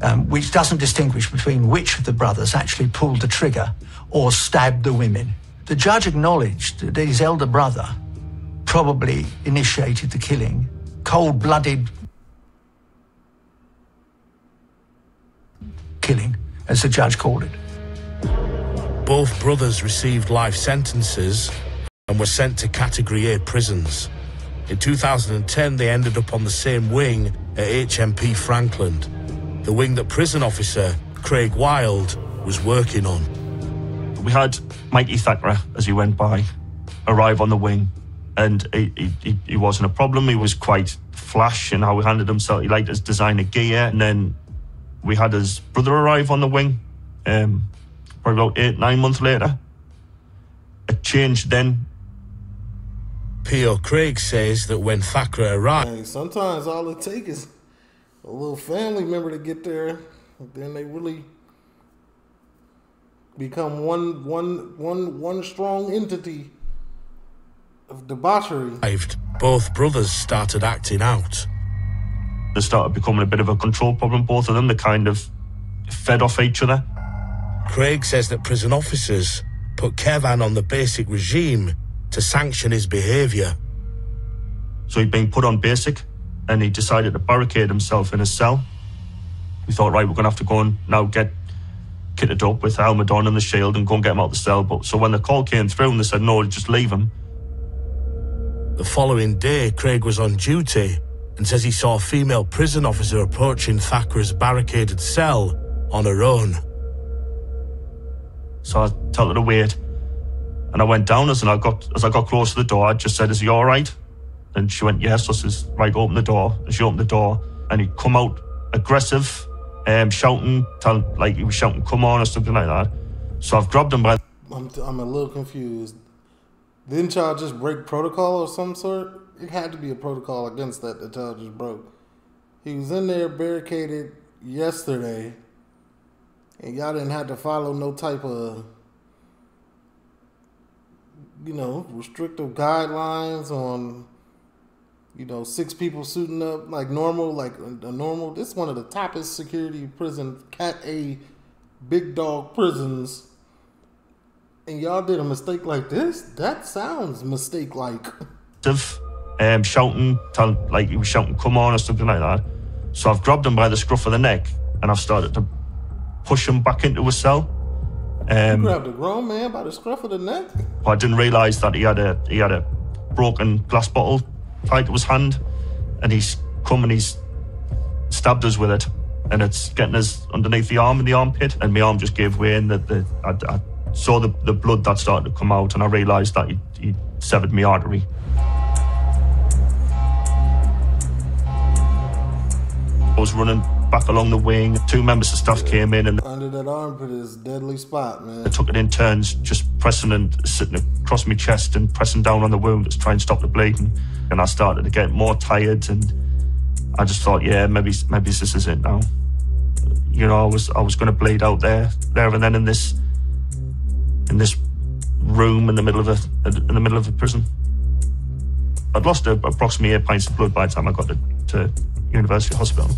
um, which doesn't distinguish between which of the brothers actually pulled the trigger or stabbed the women. The judge acknowledged that his elder brother probably initiated the killing, cold blooded killing, as the judge called it. Both brothers received life sentences and were sent to Category A prisons. In 2010, they ended up on the same wing at HMP Frankland, the wing that prison officer Craig Wild was working on. We had Mikey Thakrar as he went by arrive on the wing, and he, he, he- he wasn't a problem. He was quite flash in how he handled himself. He liked his designer gear, and then we had his brother arrive on the wing, um, probably about eight nine months later. It changed then. P.O. Craig says that when Thakrar arrived, Hey, sometimes all it takes is a little family member to get there, then they really become one, one, one, one strong entity of debauchery. both brothers started acting out. They started becoming a bit of a control problem, both of them. They kind of fed off each other. Craig says that prison officers put Kevan on the basic regime to sanction his behaviour. So he'd been put on basic and he decided to barricade himself in his cell. We thought, right, we're going to have to go and now get kitted up with helmet on and the shield and go and get him out of the cell. But so when the call came through and they said, no, just leave him. The following day, Craig was on duty and says he saw a female prison officer approaching Thakrar's barricaded cell on her own. So I told her to wait. And I went down as and I got as I got close to the door, I just said, Is he all right? And she went, Yes. So I says, Right, open the door. And she opened the door and he come out aggressive, um, shouting, tell, like he was shouting, Come on, or something like that. So I've grabbed him by I'm, I'm a little confused. Didn't y'all just break protocol of some sort? It had to be a protocol against that that y'all just broke. He was in there barricaded yesterday, and y'all didn't have to follow no type of, you know, restrictive guidelines on, you know, six people suiting up like normal, like a, a normal. This is one of the toppest security prison, Cat A, big dog prisons and y'all did a mistake like this? That sounds mistake like. um, shouting, tell, like he was shouting, come on, or something like that. So I've grabbed him by the scruff of the neck and I've started to push him back into his cell. Um, you grabbed a grown man by the scruff of the neck? I didn't realise that he had a he had a broken glass bottle to his hand, and he's come and he's stabbed us with it, and it's getting us underneath the arm in the armpit, and my arm just gave way, and the, the I, I saw the, the blood that started to come out, and I realised that he, he severed my artery. I was running back along the wing. Two members of staff came in and Under that armpit is deadly spot, man. I took it in turns, just pressing and sitting across my chest and pressing down on the wound to try and stop the bleeding. And I started to get more tired, and I just thought, yeah, maybe maybe this is it now. You know, I was I was going to bleed out there, there and then in this in this room in the middle of a in the middle of a prison. I'd lost approximately eight pints of blood by the time I got to, to University Hospital.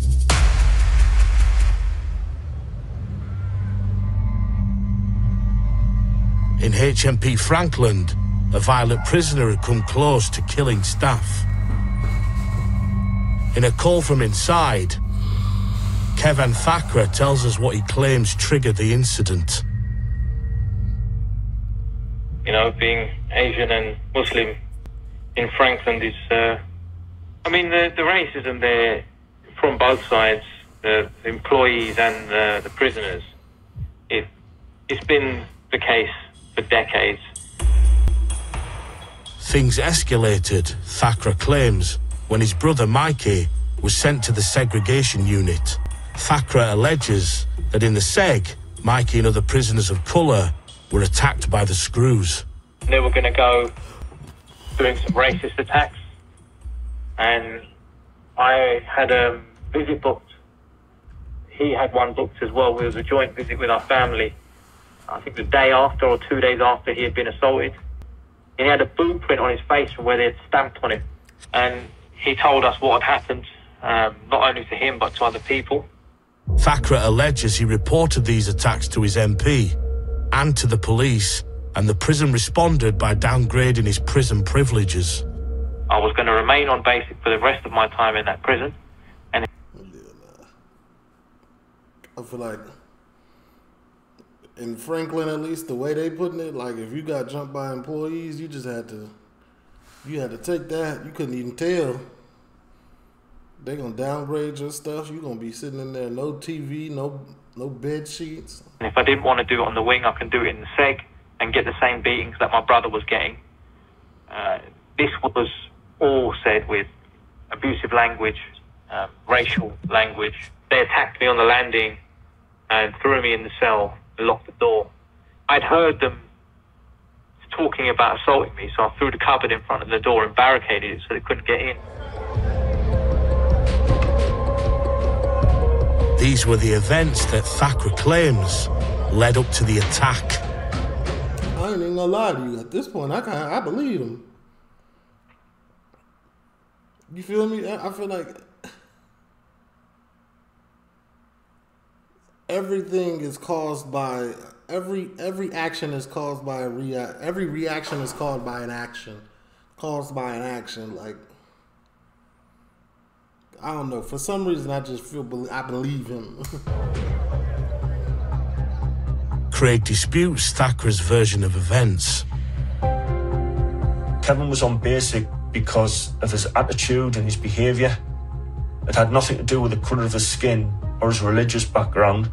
In HMP Frankland, a violent prisoner had come close to killing staff. In a call from inside, Kevan Thakrar tells us what he claims triggered the incident. You know, being Asian and Muslim in Frankland is, uh, I mean, the, the racism there from both sides, the employees and uh, the prisoners, it, it's been the case for decades. Things escalated, Thakrar claims, when his brother Mikey was sent to the segregation unit. Thakrar alleges that in the seg, Mikey and other prisoners of colour were attacked by the screws. They were going to go doing some racist attacks, and I had a visit booked. He had one booked as well. It was a joint visit with our family. I think the day after or two days after he had been assaulted. And he had a boot print on his face from where they had stamped on him. And he told us what had happened, um, not only to him but to other people. Thakrar alleges he reported these attacks to his MP and to the police, and the prison responded by downgrading his prison privileges. I was going to remain on basic for the rest of my time in that prison. And I feel like in Franklin, at least the way they putting it, like if you got jumped by employees, you just had to, you had to take that. You couldn't even tell. They gonna downgrade your stuff. You gonna be sitting in there, no TV, no no bed sheets. And if I didn't want to do it on the wing, I can do it in the seg and get the same beatings that my brother was getting. Uh, this was all said with abusive language, um, racial language. They attacked me on the landing and threw me in the cell and locked the door. I'd heard them talking about assaulting me, so I threw the cupboard in front of the door and barricaded it so they couldn't get in. These were the events that Thakrar claims led up to the attack. I ain't even gonna lie to you. At this point, I kind I believe him. You feel me? I I feel like everything is caused by every every action is caused by a react. Every reaction is caused by an action, caused by an action. Like I don't know. For some reason, I just feel I believe him. *laughs* Craig disputes Thakrar's version of events. Kevan was on basic because of his attitude and his behaviour. It had nothing to do with the colour of his skin or his religious background.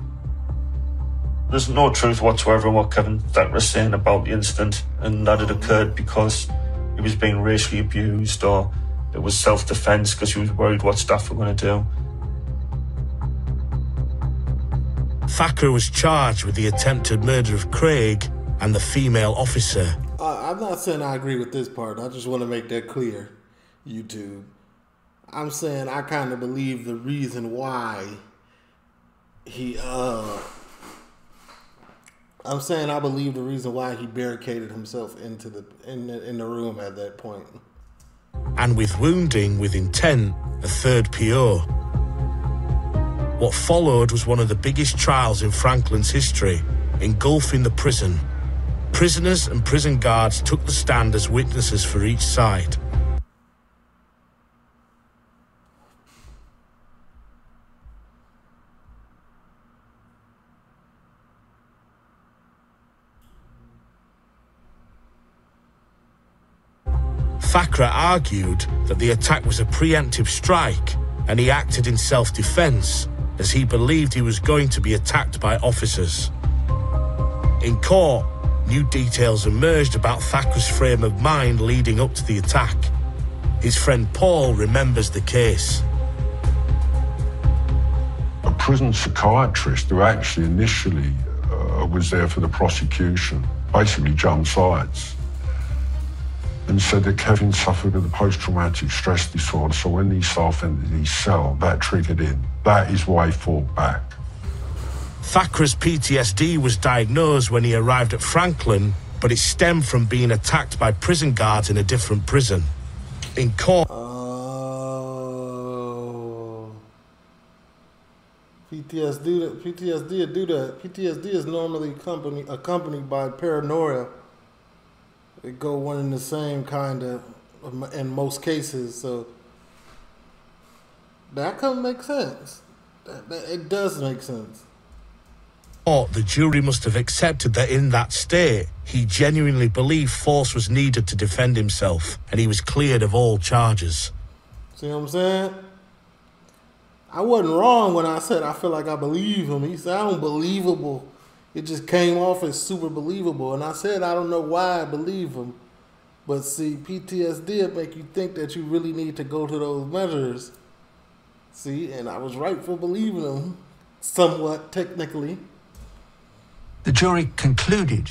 There's no truth whatsoever in what Kevan Thakrar is saying about the incident and that it occurred because he was being racially abused or it was self-defence because he was worried what staff were going to do. Thakrar was charged with the attempted murder of Craig and the female officer. Uh, I'm not saying I agree with this part. I just want to make that clear, YouTube. I'm saying I kind of believe the reason why he, uh, I'm saying I believe the reason why he barricaded himself into the in the, in the room at that point. And with wounding with intent, a third PO. What followed was one of the biggest trials in Frankland's history, engulfing the prison. Prisoners and prison guards took the stand as witnesses for each side. Thakrar argued that the attack was a preemptive strike and he acted in self defense as he believed he was going to be attacked by officers. In court, new details emerged about Thakrar's frame of mind leading up to the attack. His friend Paul remembers the case. A prison psychiatrist who actually initially uh, was there for the prosecution basically jumped sides and said that Kevan suffered with a post-traumatic stress disorder. So when these staff entered his cell, that triggered him. That is why he fought back. Thakrar's PTSD was diagnosed when he arrived at Frankland, but it stemmed from being attacked by prison guards in a different prison. In court. Oh. PTSD, PTSD do that. PTSD is normally accompanied, accompanied by paranoia it go one in the same kind of in most cases. So that could make sense. That, that, it does make sense. Or the jury must have accepted that in that state, he genuinely believed force was needed to defend himself, and he was cleared of all charges. See what I'm saying? I wasn't wrong when I said I feel like I believe him. He sound believable it just came off as super believable. And I said, I don't know why I believe him. But see, PTSD make you think that you really need to go to those measures. See, and I was right for believing him, somewhat technically. The jury concluded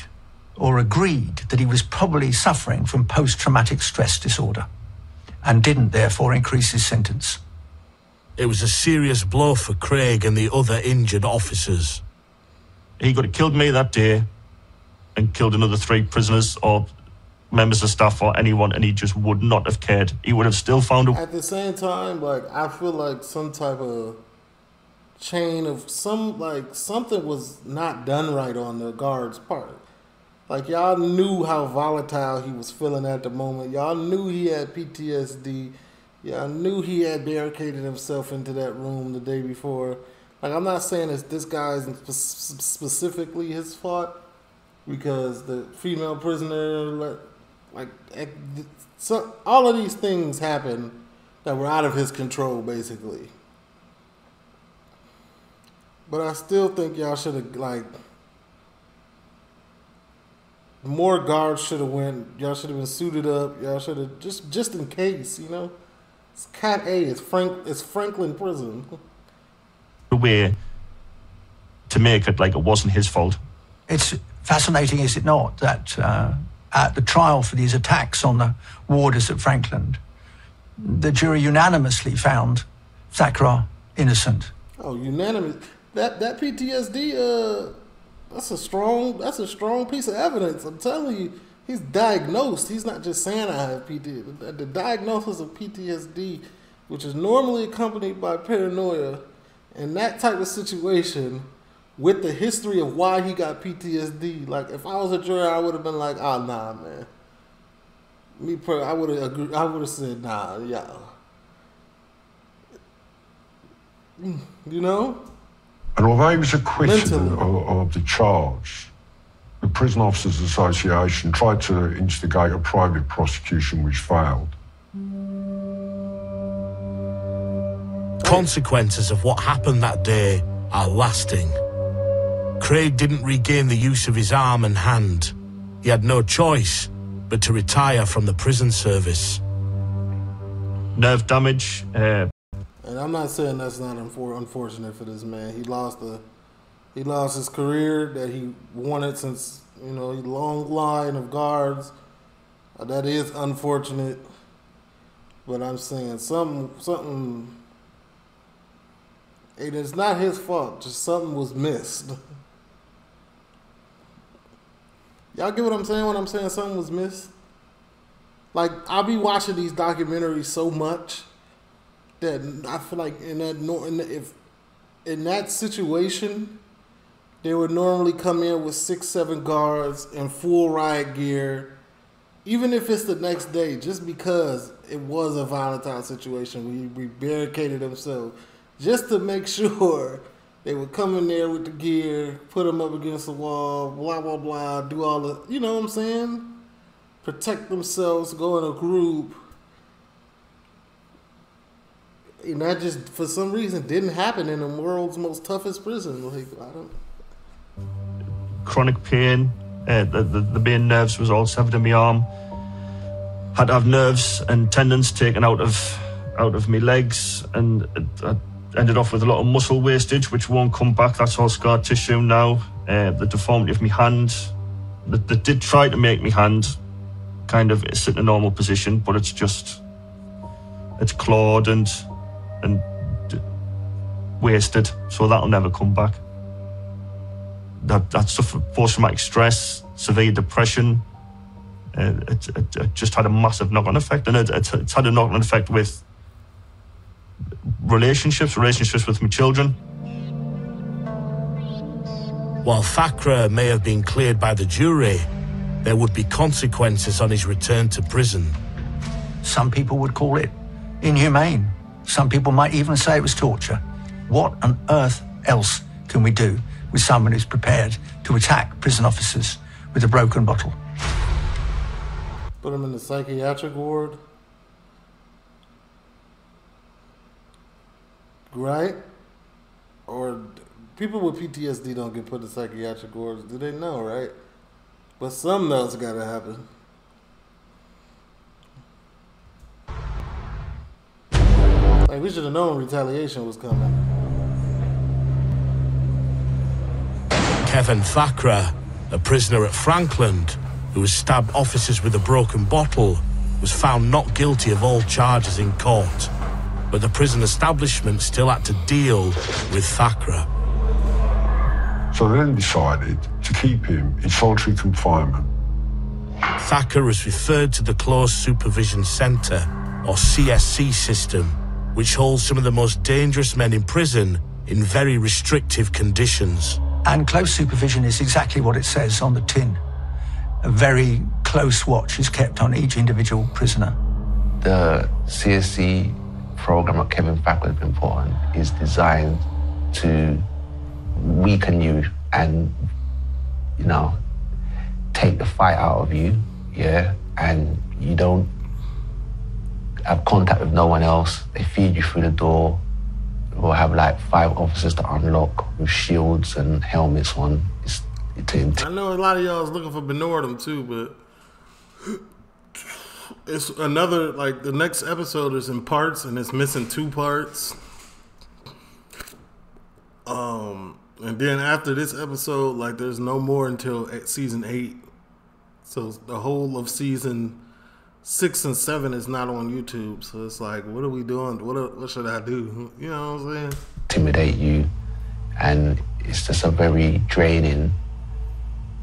or agreed that he was probably suffering from post traumatic stress disorder and didn't therefore increase his sentence. It was a serious blow for Craig and the other injured officers. He could have killed me that day and killed another three prisoners or members of staff or anyone, and he just would not have cared. He would have still found a. At the same time, like I feel like some type of chain of some like something was not done right on the guard's part. Like y'all knew how volatile he was feeling at the moment. Y'all knew he had PTSD. Y'all knew he had barricaded himself into that room the day before. Like I'm not saying it's this guy's specifically his fault because the female prisoner, like, eh, so all of these things happen that were out of his control, basically. But I still think y'all should have like more guards should have went. Y'all should have been suited up. Y'all should have just just in case, you know. It's Cat A. It's Frank. It's Franklin Prison. *laughs* way to make it like it wasn't his fault. It's fascinating, is it not, that uh, at the trial for these attacks on the warders at Frankland, the jury unanimously found Thakrar innocent. Oh, unanimous. That that PTSD, uh, that's a strong that's a strong piece of evidence. I'm telling you, he's diagnosed. He's not just saying I have PTSD. The, the diagnosis of PTSD, which is normally accompanied by paranoia, in that type of situation with the history of why he got PTSD. Like if I was a juror, I would have been like, "Ah, nah, man." Me, per, I would have agreed. I would have said, "Nah, yeah." You know, And although he was acquitted of, of the charge, the Prison Officers Association tried to instigate a private prosecution which failed. Consequences of what happened that day are lasting. Craig didn't regain the use of his arm and hand. He had no choice but to retire from the prison service. Nerve damage, uh, and I'm not saying that's not unfor- unfortunate for this man. He lost the, he lost his career that he wanted since you know a long line of guards. Uh, that is unfortunate, but I'm saying something something. It is not his fault. Just something was missed. Y'all get what I'm saying when I'm saying something was missed? Like I'll be watching these documentaries so much that I feel like in that in the, if in that situation they would normally come in with six seven guards in full riot gear, even if it's the next day, just because it was a volatile situation. We we barricaded themselves just to make sure *laughs* they would come in there with the gear, put them up against the wall, blah blah blah, do all the you know what I'm saying, protect themselves, go in a group. And that just for some reason didn't happen in the world's most toughest prison. Like I don't. chronic pain. Uh, the, the, the main nerves was all severed in my arm. Had to have nerves and tendons taken out of out of my legs, and I ended off with a lot of muscle wastage, which won't come back. That's all scar tissue now. Uh, the deformity of my hand. They did try to make my hand kind of sit in a normal position, but it's just it's clawed and and wasted, so that'll never come back that that suffered post-traumatic stress, severe depression. Uh, it, it, it just had a massive knock-on effect, and it, it's it's had a knock-on effect with relationships, relationships with my children. While Thakrar may have been cleared by the jury, there would be consequences on his return to prison. Some people would call it inhumane. Some people might even say it was torture. What on earth else can we do with someone who's prepared to attack prison officers with a broken bottle? Put him in the psychiatric ward. Right? Or people with PTSD don't get put in psychiatric wards. Do they know, right? But something else got to happen. Like, we should have known retaliation was coming. Kevan Thakrar, a prisoner at Frankland, who was stabbed officers with a broken bottle, was found not guilty of all charges in court. But the prison establishment still had to deal with Thakrar. So they then decided to keep him in solitary confinement. Thakrar was referred to the Closed Supervision Centre, or CSC system, which holds some of the most dangerous men in prison in very restrictive conditions. And close supervision is exactly what it says on the tin. A very close watch is kept on each individual prisoner. The CSC program that Kevan Thakrar has been put on is designed to weaken you and, you know, take the fight out of you, yeah, and you don't have contact with no one else. They feed you through the door. We'll have like five officers to unlock with shields and helmets on. It's, it's I know a lot of y'all is looking for Benordum too, but it's another like the next episode is in parts and it's missing two parts. Um, and then after this episode, like there's no more until season eight. So the whole of season six and seven is not on YouTube. So it's like, what are we doing? What what should I do? You know what I'm saying? intimidate you, and it's just a very draining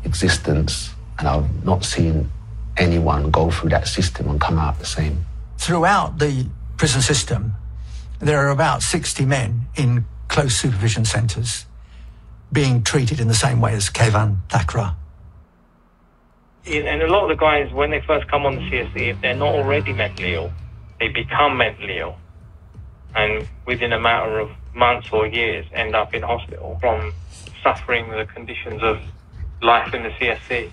existence. And I've not seen anyone go through that system and come out the same. Throughout the prison system, there are about 60 men in close supervision centres. being treated in the same way as Kevan Thakrar. And a lot of the guys, when they first come on the CSC, if they're not already mentally ill, they become mentally ill. And within a matter of months or years, end up in hospital from suffering the conditions of life in the CSC.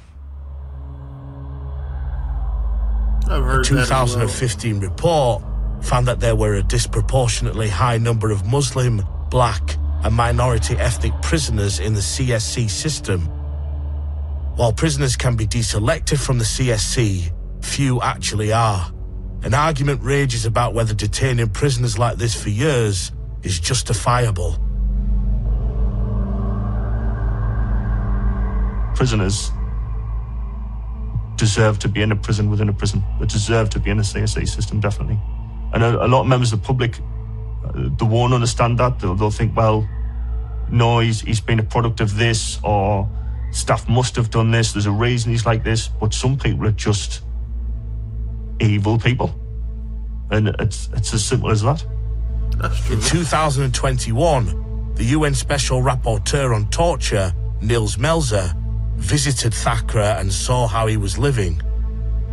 A 2015 report found that there were a disproportionately high number of Muslim, black, and minority ethnic prisoners in the CSC system. While prisoners can be deselected from the CSC, few actually are. An argument rages about whether detaining prisoners like this for years is justifiable. Prisoners deserve to be in a prison within a prison. They deserve to be in a CSC system, definitely. And a, a lot of members of the public, uh, they won't understand that. They'll, they'll think, well, no, he's, he's been a product of this, or staff must have done this. There's a reason he's like this. But some people are just evil people. And it's, it's as simple as that. In 2021, the UN Special Rapporteur on Torture, Nils Melzer, visited Thakrar and saw how he was living.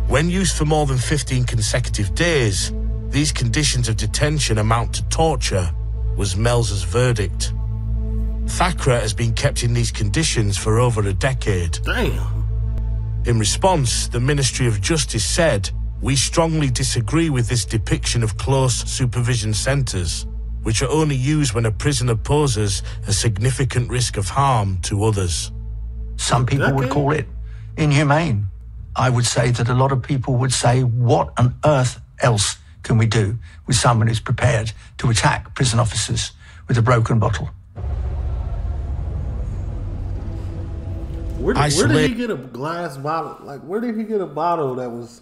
When used for more than 15 consecutive days, these conditions of detention amount to torture, was Melzer's verdict. Thakrar has been kept in these conditions for over a decade. Damn. In response, the Ministry of Justice said, We strongly disagree with this depiction of close supervision centres, which are only used when a prisoner poses a significant risk of harm to others. Some people would call it inhumane. I would say that a lot of people would say, what on earth else can we do with someone who's prepared to attack prison officers with a broken bottle? Where did, where did he get a glass bottle? Like, where did he get a bottle that was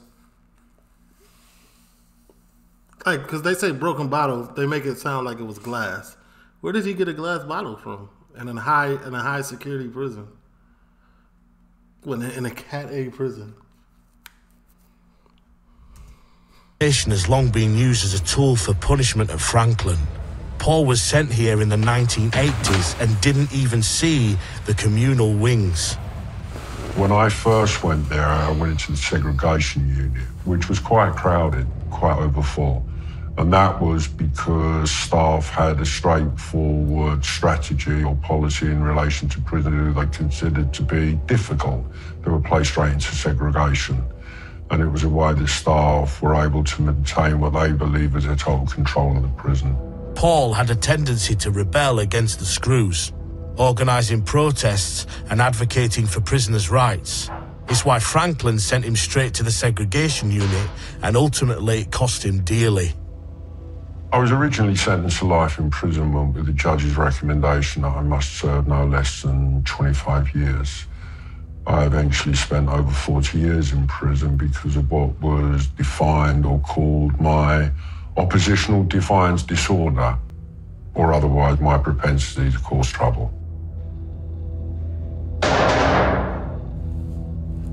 like? Because they say broken bottle, they make it sound like it was glass. Where did he get a glass bottle from? In a high in a high security prison. When in a Cat A prison. Station has long been used as a tool for punishment at Frankland. Paul was sent here in the 1980s and didn't even see the communal wings. When I first went there, I went into the segregation unit, which was quite crowded, quite overfull. And that was because staff had a straightforward strategy or policy in relation to prisoners they considered to be difficult. They were placed straight into segregation. And it was a way that staff were able to maintain what they believe is their total control of the prison. Paul had a tendency to rebel against the screws, organising protests and advocating for prisoners' rights. It's why Frankland sent him straight to the segregation unit and ultimately it cost him dearly. I was originally sentenced to life imprisonment with the judge's recommendation that I must serve no less than 25 years. I eventually spent over 40 years in prison because of what was defined or called my oppositional defiance disorder, or otherwise my propensity to cause trouble.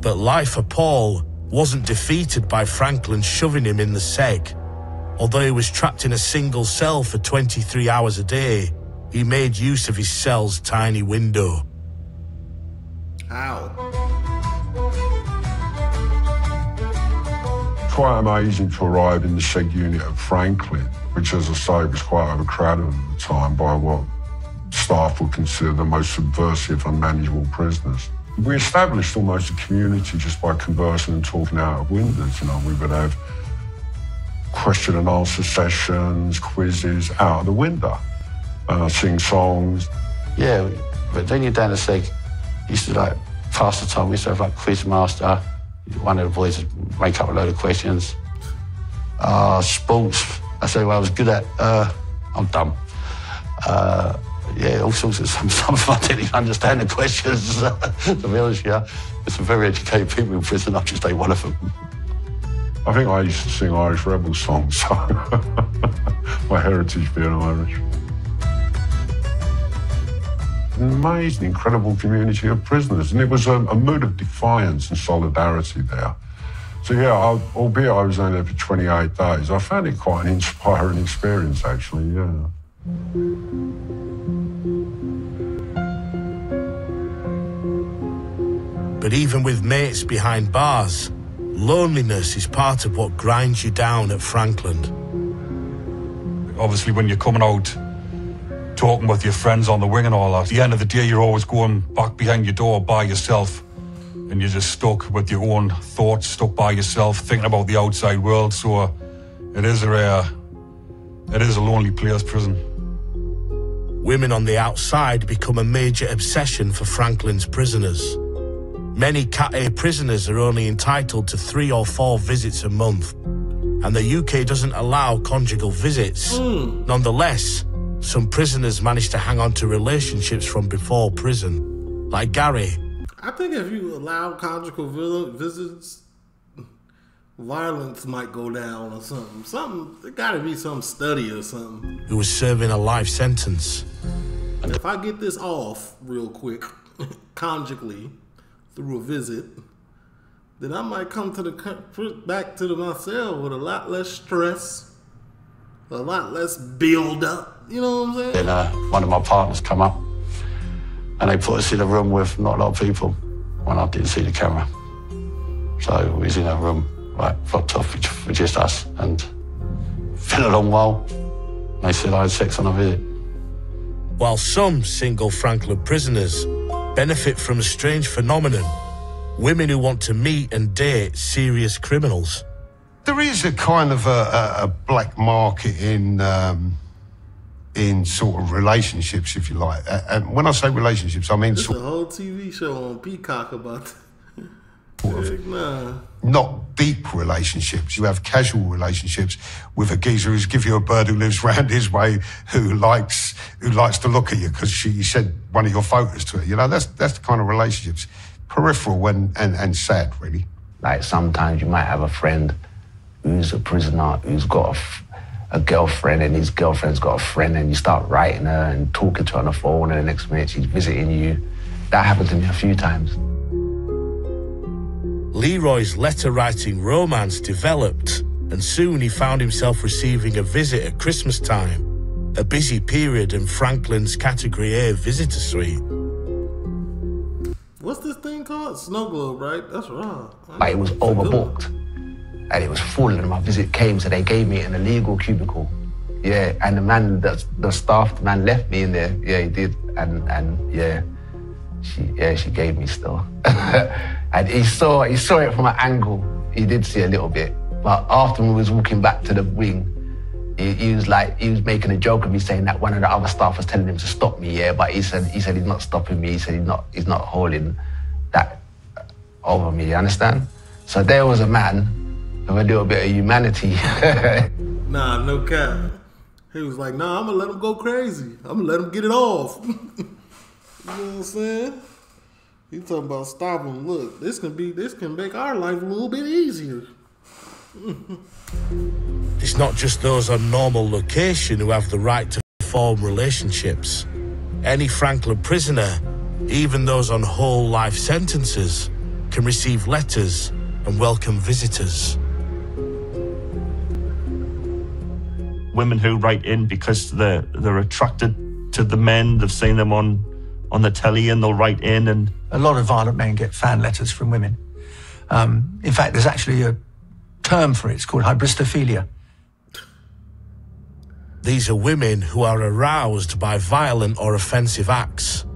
But life for Paul wasn't defeated by Frankland shoving him in the seg. Although he was trapped in a single cell for 23 hours a day, he made use of his cell's tiny window. How? Quite amazing to arrive in the SEG unit at Frankland, which, as I say, was quite overcrowded at the time by what staff would consider the most subversive, unmanageable prisoners. We established almost a community just by conversing and talking out of windows. You know, we would have question and answer sessions, quizzes out of the window, uh, sing songs. Yeah, but then you're down seg, you used to like pass the time, we used to have like quiz master. One of the boys would make up a load of questions. Uh, sports, I say what I was good at. Uh, I'm dumb. Uh, yeah, all sorts of *laughs* some, some of them I didn't even understand the questions. *laughs* to be honest, yeah. There's some very educated people in prison. I'll just take one of them. I think I used to sing Irish rebel songs, so *laughs* my heritage being Irish. An amazing, incredible community of prisoners, and it was a, a mood of defiance and solidarity there. So yeah, I, albeit I was only there for 28 days, I found it quite an inspiring experience, actually. Yeah. But even with mates behind bars, loneliness is part of what grinds you down at Frankland. Obviously, when you're coming out talking with your friends on the wing and all that, at the end of the day, you're always going back behind your door by yourself. And you're just stuck with your own thoughts, stuck by yourself, thinking about the outside world. So it is a, uh, it is a lonely place, prison. Women on the outside become a major obsession for Frankland's prisoners. Many Cat A eh, prisoners are only entitled to three or four visits a month, and the UK doesn't allow conjugal visits. Hmm. Nonetheless, some prisoners manage to hang on to relationships from before prison, like Gary. I think if you allow conjugal visits, violence might go down or something. Something, there got to be some study or something. who was serving a life sentence. If I get this off real quick, *laughs* conjugally, through a visit, then I might come to the back to the my cell with a lot less stress, a lot less build up. You know what I'm saying? Then uh, one of my partners come up and they put us in a room with not a lot of people when I didn't see the camera. So we was in a room, like, fucked off with, with just us. And for a long while, they said I had sex on a visit. While some single Frankland prisoners benefit from a strange phenomenon women who want to meet and date serious criminals. There is a kind of a, a, a black market in um, in sort of relationships, if you like. Uh, And when I say relationships, I mean There's sort a whole TV show on Peacock about that. Heck nah. not deep relationships. You have casual relationships with a geezer who's give you a bird who lives round his way, who likes who likes to look at you because she said one of your photos to her. You know, that's that's the kind of relationships, peripheral and and, and sad, really. Like sometimes you might have a friend who's a prisoner who's got a, f- a girlfriend and his girlfriend's got a friend and you start writing her and talking to her on the phone and the next minute she's visiting you. That happened to me a few times. Leroy's letter writing romance developed, and soon he found himself receiving a visit at Christmas time, a busy period in Frankland's Category A visitor suite. What's this thing called? Snow globe, right? That's right. Like it was overbooked and it was full and my visit came so they gave me an illegal cubicle. Yeah, and the man, the, the staff man left me in there. Yeah, he did. And and yeah, she yeah, she gave me still. *laughs* and he saw he saw it from an angle. He did see a little bit. But after we was walking back to the wing, he, he was like he was making a joke of me saying that one of the other staff was telling him to stop me, yeah. But he said he said he's not stopping me, he said he's not he's not holding that over me, you understand? So there was a man with a little bit of humanity. *laughs* Nah, no cap. He was like, nah, I'm gonna let him go crazy. I'm gonna let him get it off. *laughs* you know what I'm saying? He talking about stop him. Look, this can be this can make our life a little bit easier. *laughs* It's not just those on normal location who have the right to form relationships. Any Frankland prisoner, even those on whole life sentences, can receive letters and welcome visitors. women who write in because they're they're attracted to the men. They've seen them on on the telly and they'll write in and A lot of violent men get fan letters from women. Um, in fact, there's actually a term for it. It's called hybristophilia. These are women who are aroused by violent or offensive acts.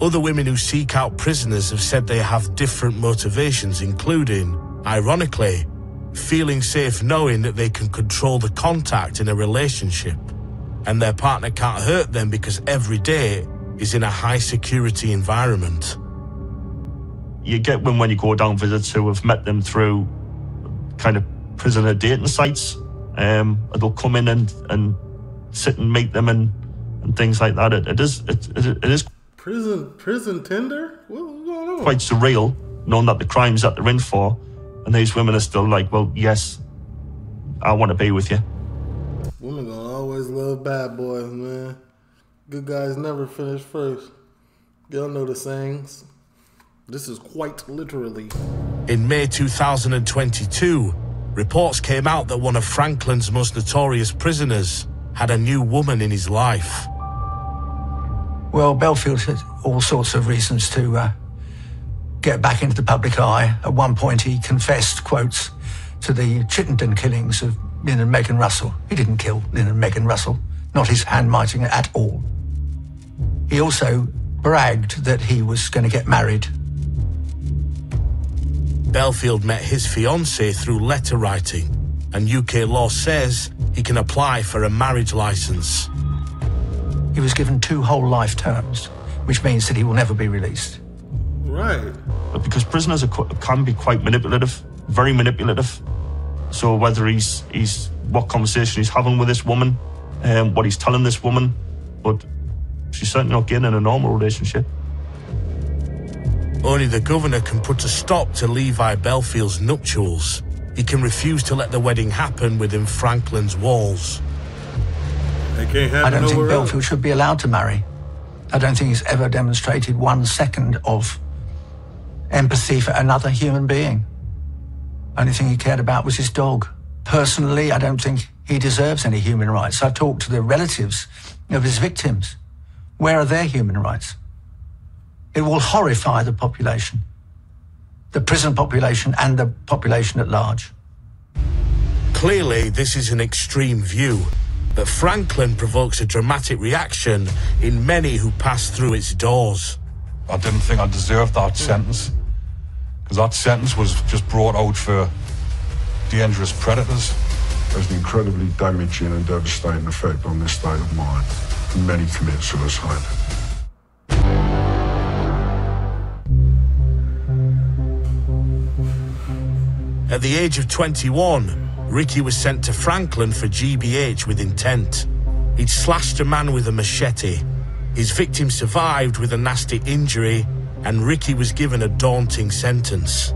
Other women who seek out prisoners have said they have different motivations, including, ironically, feeling safe knowing that they can control the contact in a relationship and their partner can't hurt them because every day is in a high security environment. you get women when you go down visits who have met them through kind of prisoner dating sites. Um, and they'll come in and, and sit and meet them and, and things like that. It, it is it, it, it is Prison prison tender? What, what's going on? quite surreal knowing that the crimes that they're in for, and these women are still like, well, yes, I want to be with you. Women gonna always love bad boys, man. Good guys never finish first. Y'all know the sayings. This is quite literally. In May 2022, reports came out that one of Frankland's most notorious prisoners had a new woman in his life. Well, Bellfield had all sorts of reasons to uh, get back into the public eye. At one point, he confessed, quotes, to the Chittenden killings of Lynn and Megan Russell. He didn't kill Lynn and Megan Russell, not his handwriting at all. He also bragged that he was going to get married. Bellfield met his fiancée through letter writing, and UK law says he can apply for a marriage license. He was given two whole life terms, which means that he will never be released. Right. But because prisoners are, qu- can be quite manipulative, very manipulative. So whether he's he's what conversation he's having with this woman, um, what he's telling this woman, but she's certainly not getting in a normal relationship. Only the governor can put a stop to Levi Bellfield's nuptials. He can refuse to let the wedding happen within Frankland's walls. They can't have I don't think nowhere else. Bellfield should be allowed to marry. I don't think he's ever demonstrated one second of empathy for another human being. Only thing he cared about was his dog. Personally, I don't think he deserves any human rights. I've talked to the relatives of his victims. Where are their human rights? It will horrify the population, the prison population and the population at large. Clearly, this is an extreme view, but Frankland provokes a dramatic reaction in many who pass through its doors. I didn't think I deserved that hmm. sentence because that sentence was just brought out for dangerous predators. It Has an incredibly damaging and devastating effect on their state of mind. Many commit suicide. At the age of 21, Ricky was sent to Frankland for GBH with intent. He'd slashed a man with a machete. His victim survived with a nasty injury, and Ricky was given a daunting sentence.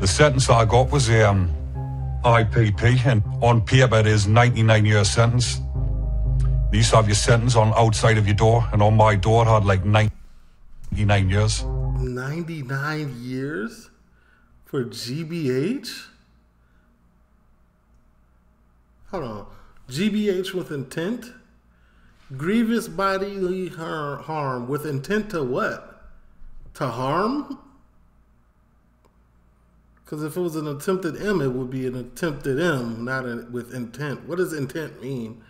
The sentence I got was a um, IPP, and on paper it is 99 year sentence. You used to have your sentence on outside of your door, and on my door had like 99 years. 99 years for GBH? Hold on. GBH with intent? Grievous bodily har- harm with intent to what? To harm? Because if it was an attempted M, it would be an attempted M, not a, with intent. What does intent mean?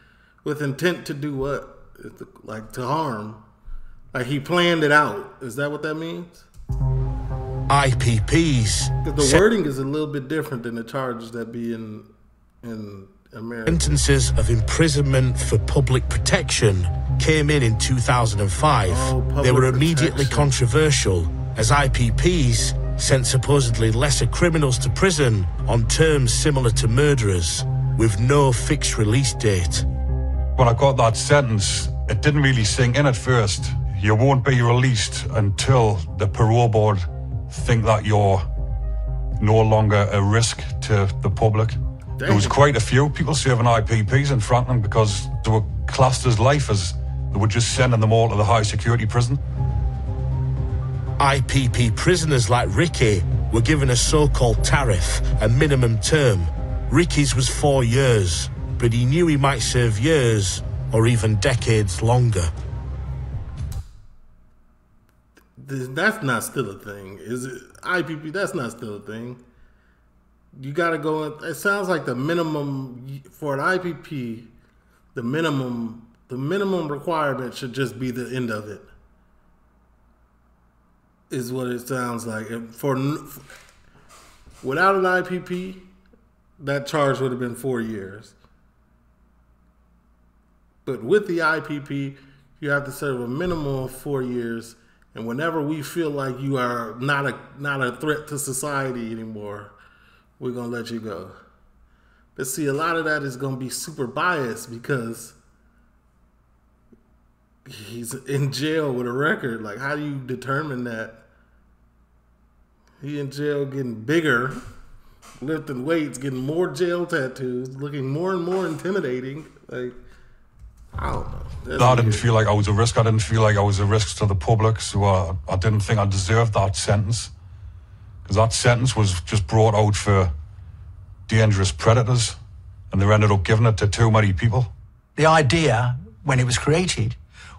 With intent to do what? Like to harm. Like he planned it out. Is that what that means? IPPs. The wording is a little bit different than the charges that be in in America. Sentences of imprisonment for public protection came in in 2005. Oh, they were immediately protection. controversial as IPPs sent supposedly lesser criminals to prison on terms similar to murderers with no fixed release date. When I got that sentence, it didn't really sink in at first. You won't be released until the parole board think that you're no longer a risk to the public. There was quite a few people serving IPPs in Frankland because they were classed as lifers. They were just sending them all to the high security prison. IPP prisoners like Ricky were given a so called tariff, a minimum term. Ricky's was four years, but he knew he might serve years or even decades longer. That's not still a thing, is it? IPP, that's not still a thing. You got to go. In, it sounds like the minimum for an IPP, the minimum, the minimum requirement should just be the end of it. Is what it sounds like. For without an IPP, that charge would have been four years. But with the IPP, you have to serve a minimum of four years. And whenever we feel like you are not a not a threat to society anymore, we're gonna let you go. But see, a lot of that is gonna be super biased because he's in jail with a record. Like, how do you determine that? He in jail getting bigger, lifting weights, getting more jail tattoos, looking more and more intimidating. Like, I don't know. That's I didn't feel like I was a risk. I didn't feel like I was a risk to the public. So uh, I didn't think I deserved that sentence. Because that sentence was just brought out for dangerous predators. And they ended up giving it to too many people. The idea, when it was created,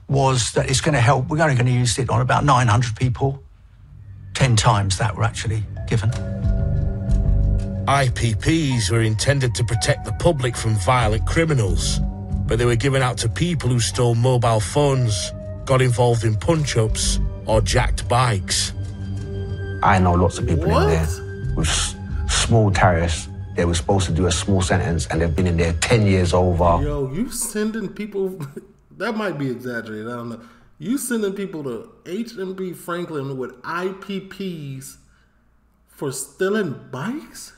was that it's going to help. We're only going to use it on about 900 people. 10 times that were actually given. IPPs were intended to protect the public from violent criminals, but they were given out to people who stole mobile phones, got involved in punch ups, or jacked bikes. I know lots of people in there with s- small tariffs. They were supposed to do a small sentence and they've been in there 10 years over. Yo, you sending people *laughs* that might be exaggerated. I don't know. You sending people to HMP Frankland with IPPs for stealing bikes?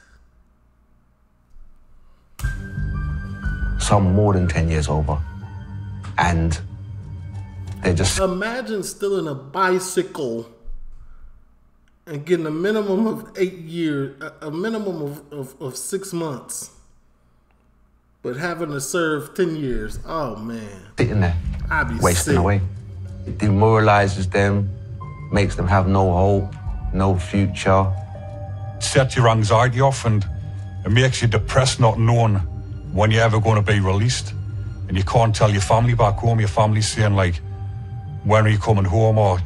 Some more than 10 years over. And they just Imagine stealing a bicycle and getting a minimum of eight years, a a minimum of, of, of six months, but having to serve 10 years. Oh, man. sitting there, I'd be wasting sick. away. It demoralizes them, makes them have no hope, no future. Sets your anxiety off and it makes you depressed not knowing when you're ever going to be released. And you can't tell your family back home, your family's saying like, when are you coming home or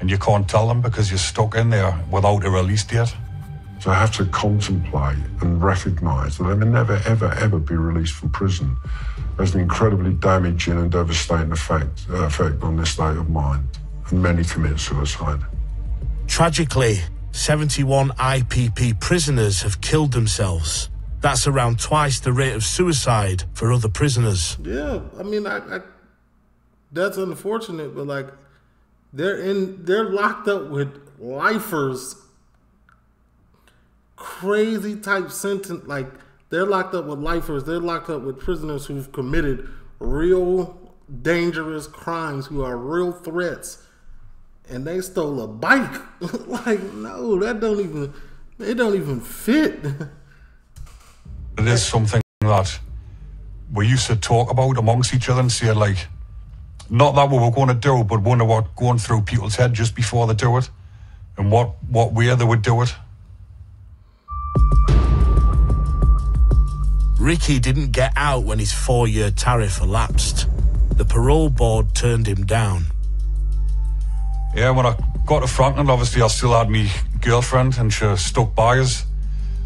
and you can't tell them because you're stuck in there without a release date. So I have to contemplate and recognise that they may never, ever, ever be released from prison has an incredibly damaging and devastating effect, uh, effect on their state of mind. And many commit suicide. Tragically, 71 IPP prisoners have killed themselves. That's around twice the rate of suicide for other prisoners. Yeah, I mean, I, I that's unfortunate, but like they're in, they're locked up with lifers, crazy type sentence. Like they're locked up with lifers. They're locked up with prisoners who've committed real dangerous crimes, who are real threats, and they stole a bike. *laughs* like no, that don't even, it don't even fit. *laughs* It is something that we used to talk about amongst each other and say like, not that we were going to do, but wonder what going through people's head just before they do it, and what what way they would do it. Ricky didn't get out when his four year tariff elapsed. The parole board turned him down. Yeah, when I got to Frankland, obviously I still had me girlfriend and she stuck by us.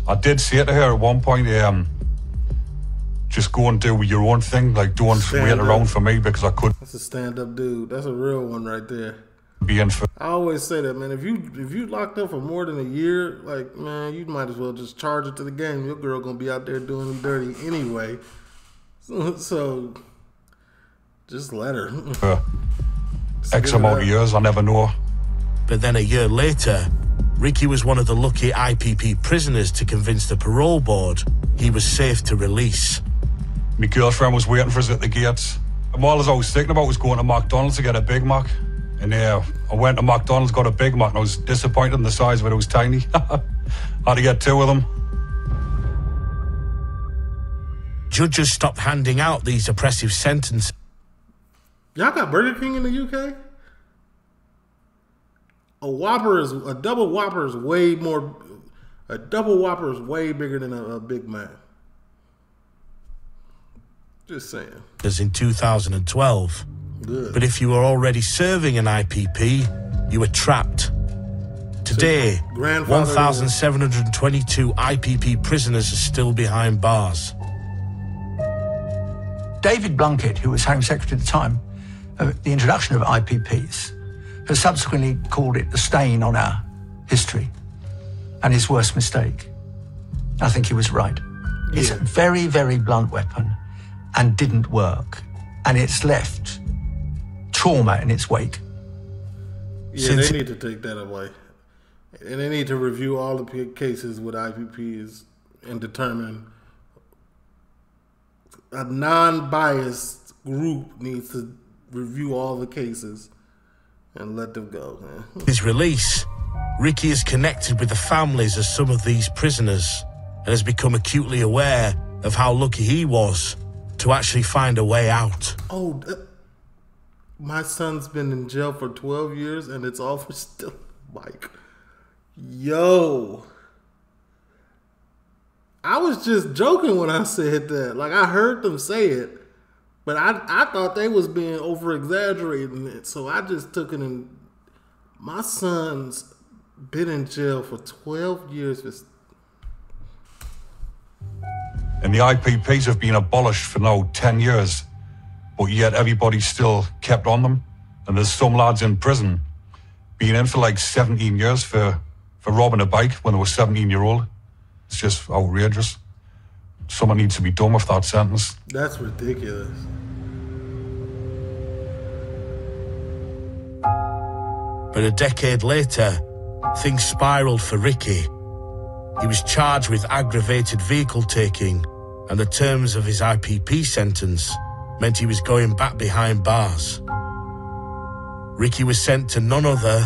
I did say to her at one point, um, just go and do your own thing, like don't Stand wait up. around for me because I could That's a stand up dude. That's a real one right there. be in for. I always say that, man. If you if you locked up for more than a year, like man, you might as well just charge it to the game. Your girl gonna be out there doing them dirty anyway. *laughs* So, so just let her. *laughs* for X amount of years. I never know. But then a year later, Ricky was one of the lucky IPP prisoners to convince the parole board he was safe to release. My girlfriend was waiting for us at the gates. And all I was thinking about was going to McDonald's to get a Big Mac. And uh, I went to McDonald's, got a Big Mac, and I was disappointed in the size of it. It was tiny. *laughs* Had to get two of them. Judges stopped handing out these oppressive sentences. Y'all got Burger King in the UK? A Whopper is a double Whopper is way more. A double Whopper is way bigger than a, a Big Mac. Just saying. as in 2012. Good. But if you were already serving an IPP, you were trapped. Today, 1,722 IPP prisoners are still behind bars. David Blunkett, who was Home Secretary at the time, of the introduction of IPPs, has subsequently called it the stain on our history and his worst mistake. I think he was right. It's a very, very blunt weapon and didn't work. And it's left trauma in its wake. Yeah, Since- they need to take that away, and they need to review all the cases with IPPs and determine a non-biased group needs to review all the cases and let them go, man. His release, Ricky is connected with the families of some of these prisoners and has become acutely aware of how lucky he was to actually find a way out. Oh, my son's been in jail for 12 years and it's all for still *laughs* like yo. I was just joking when I said that. Like I heard them say it, but I I thought they was being over exaggerating it. So I just took it and my son's been in jail for 12 years And the IPPs have been abolished for now 10 years, but yet everybody still kept on them. And there's some lads in prison being in for like 17 years for, for robbing a bike when they were 17 year old. It's just outrageous. Someone needs to be done with that sentence. That's ridiculous. But a decade later, things spiraled for Ricky. He was charged with aggravated vehicle taking, and the terms of his IPP sentence meant he was going back behind bars. Ricky was sent to none other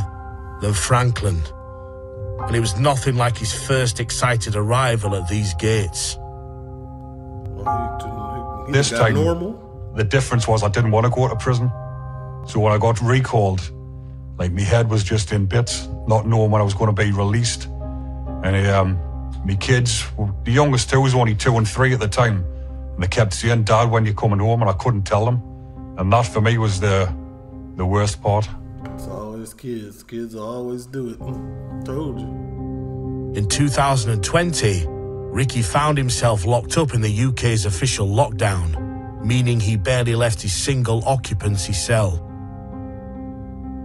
than Frankland, and it was nothing like his first excited arrival at these gates. He this time, normal. the difference was I didn't want to go to prison. So when I got recalled, like my head was just in bits, not knowing when I was going to be released. And um, my kids, the youngest two was only two and three at the time, and they kept saying, "Dad, when you coming home?" And I couldn't tell them, and that for me was the the worst part. It's always kids. Kids always do it. *laughs* Told you. In 2020, Ricky found himself locked up in the UK's official lockdown, meaning he barely left his single occupancy cell.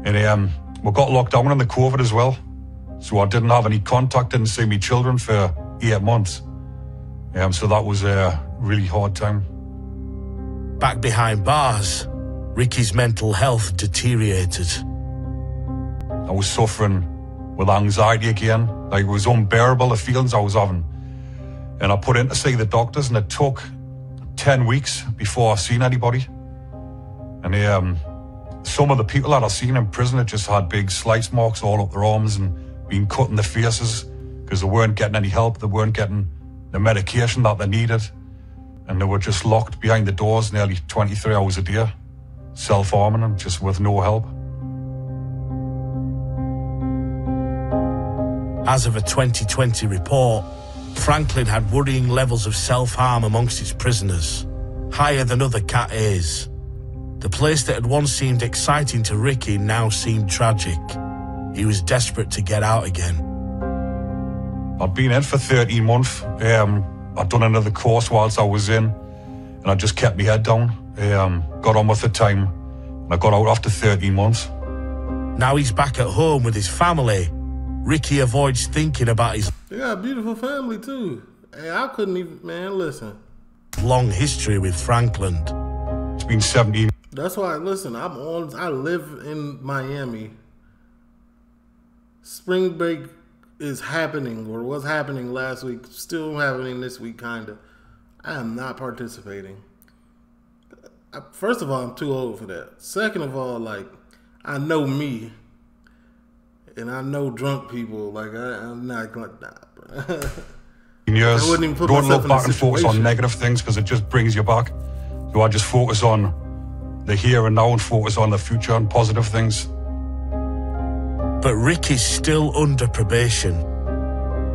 And um, we got locked down on the COVID as well. So I didn't have any contact, didn't see my children for eight months. Um, so that was a really hard time. Back behind bars, Ricky's mental health deteriorated. I was suffering with anxiety again. Like it was unbearable, the feelings I was having. And I put in to see the doctors, and it took 10 weeks before I seen anybody. And um, some of the people that I seen in prison had just had big slice marks all up their arms and been cut in the faces because they weren't getting any help. They weren't getting the medication that they needed. And they were just locked behind the doors nearly 23 hours a day, self harming and just with no help. As of a 2020 report, Frankland had worrying levels of self harm amongst his prisoners, higher than other Cat A's. The place that had once seemed exciting to Ricky now seemed tragic. He was desperate to get out again. I'd been in for 13 months. Um, I'd done another course whilst I was in, and I just kept my head down. Um, got on with the time, and I got out after 13 months. Now he's back at home with his family. Ricky avoids thinking about his They got a beautiful family too. Hey, I couldn't even, man. Listen, long history with Frankland. It's been 17. that's why. Listen, I'm on. I live in Miami. Spring break is happening, or was happening last week. Still happening this week, kinda. I am not participating. Uh, first of all, I'm too old for that. Second of all, like I know me, and I know drunk people. Like I, I'm not going. Nah, bro. *laughs* years. I wouldn't even put Don't look back and focus on negative things because it just brings you back. So I just focus on the here and now and focus on the future and positive things. But Ricky's still under probation.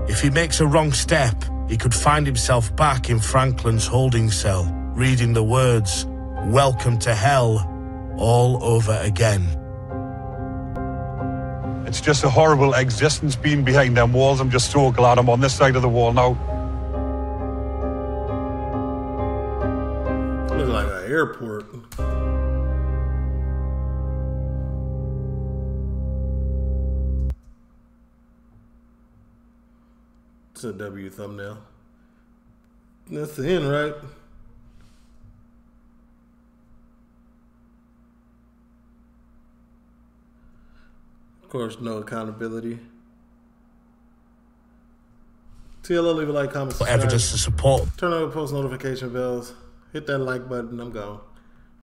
If he makes a wrong step, he could find himself back in Frankland's holding cell, reading the words, Welcome to Hell, all over again. It's just a horrible existence being behind them walls. I'm just so glad I'm on this side of the wall now. Look like an airport. It's a W thumbnail. That's the end, right? Of course, no accountability. TLO, leave a like, comment, subscribe. Evidence to support Turn on post notification bells. Hit that like button. I'm gone.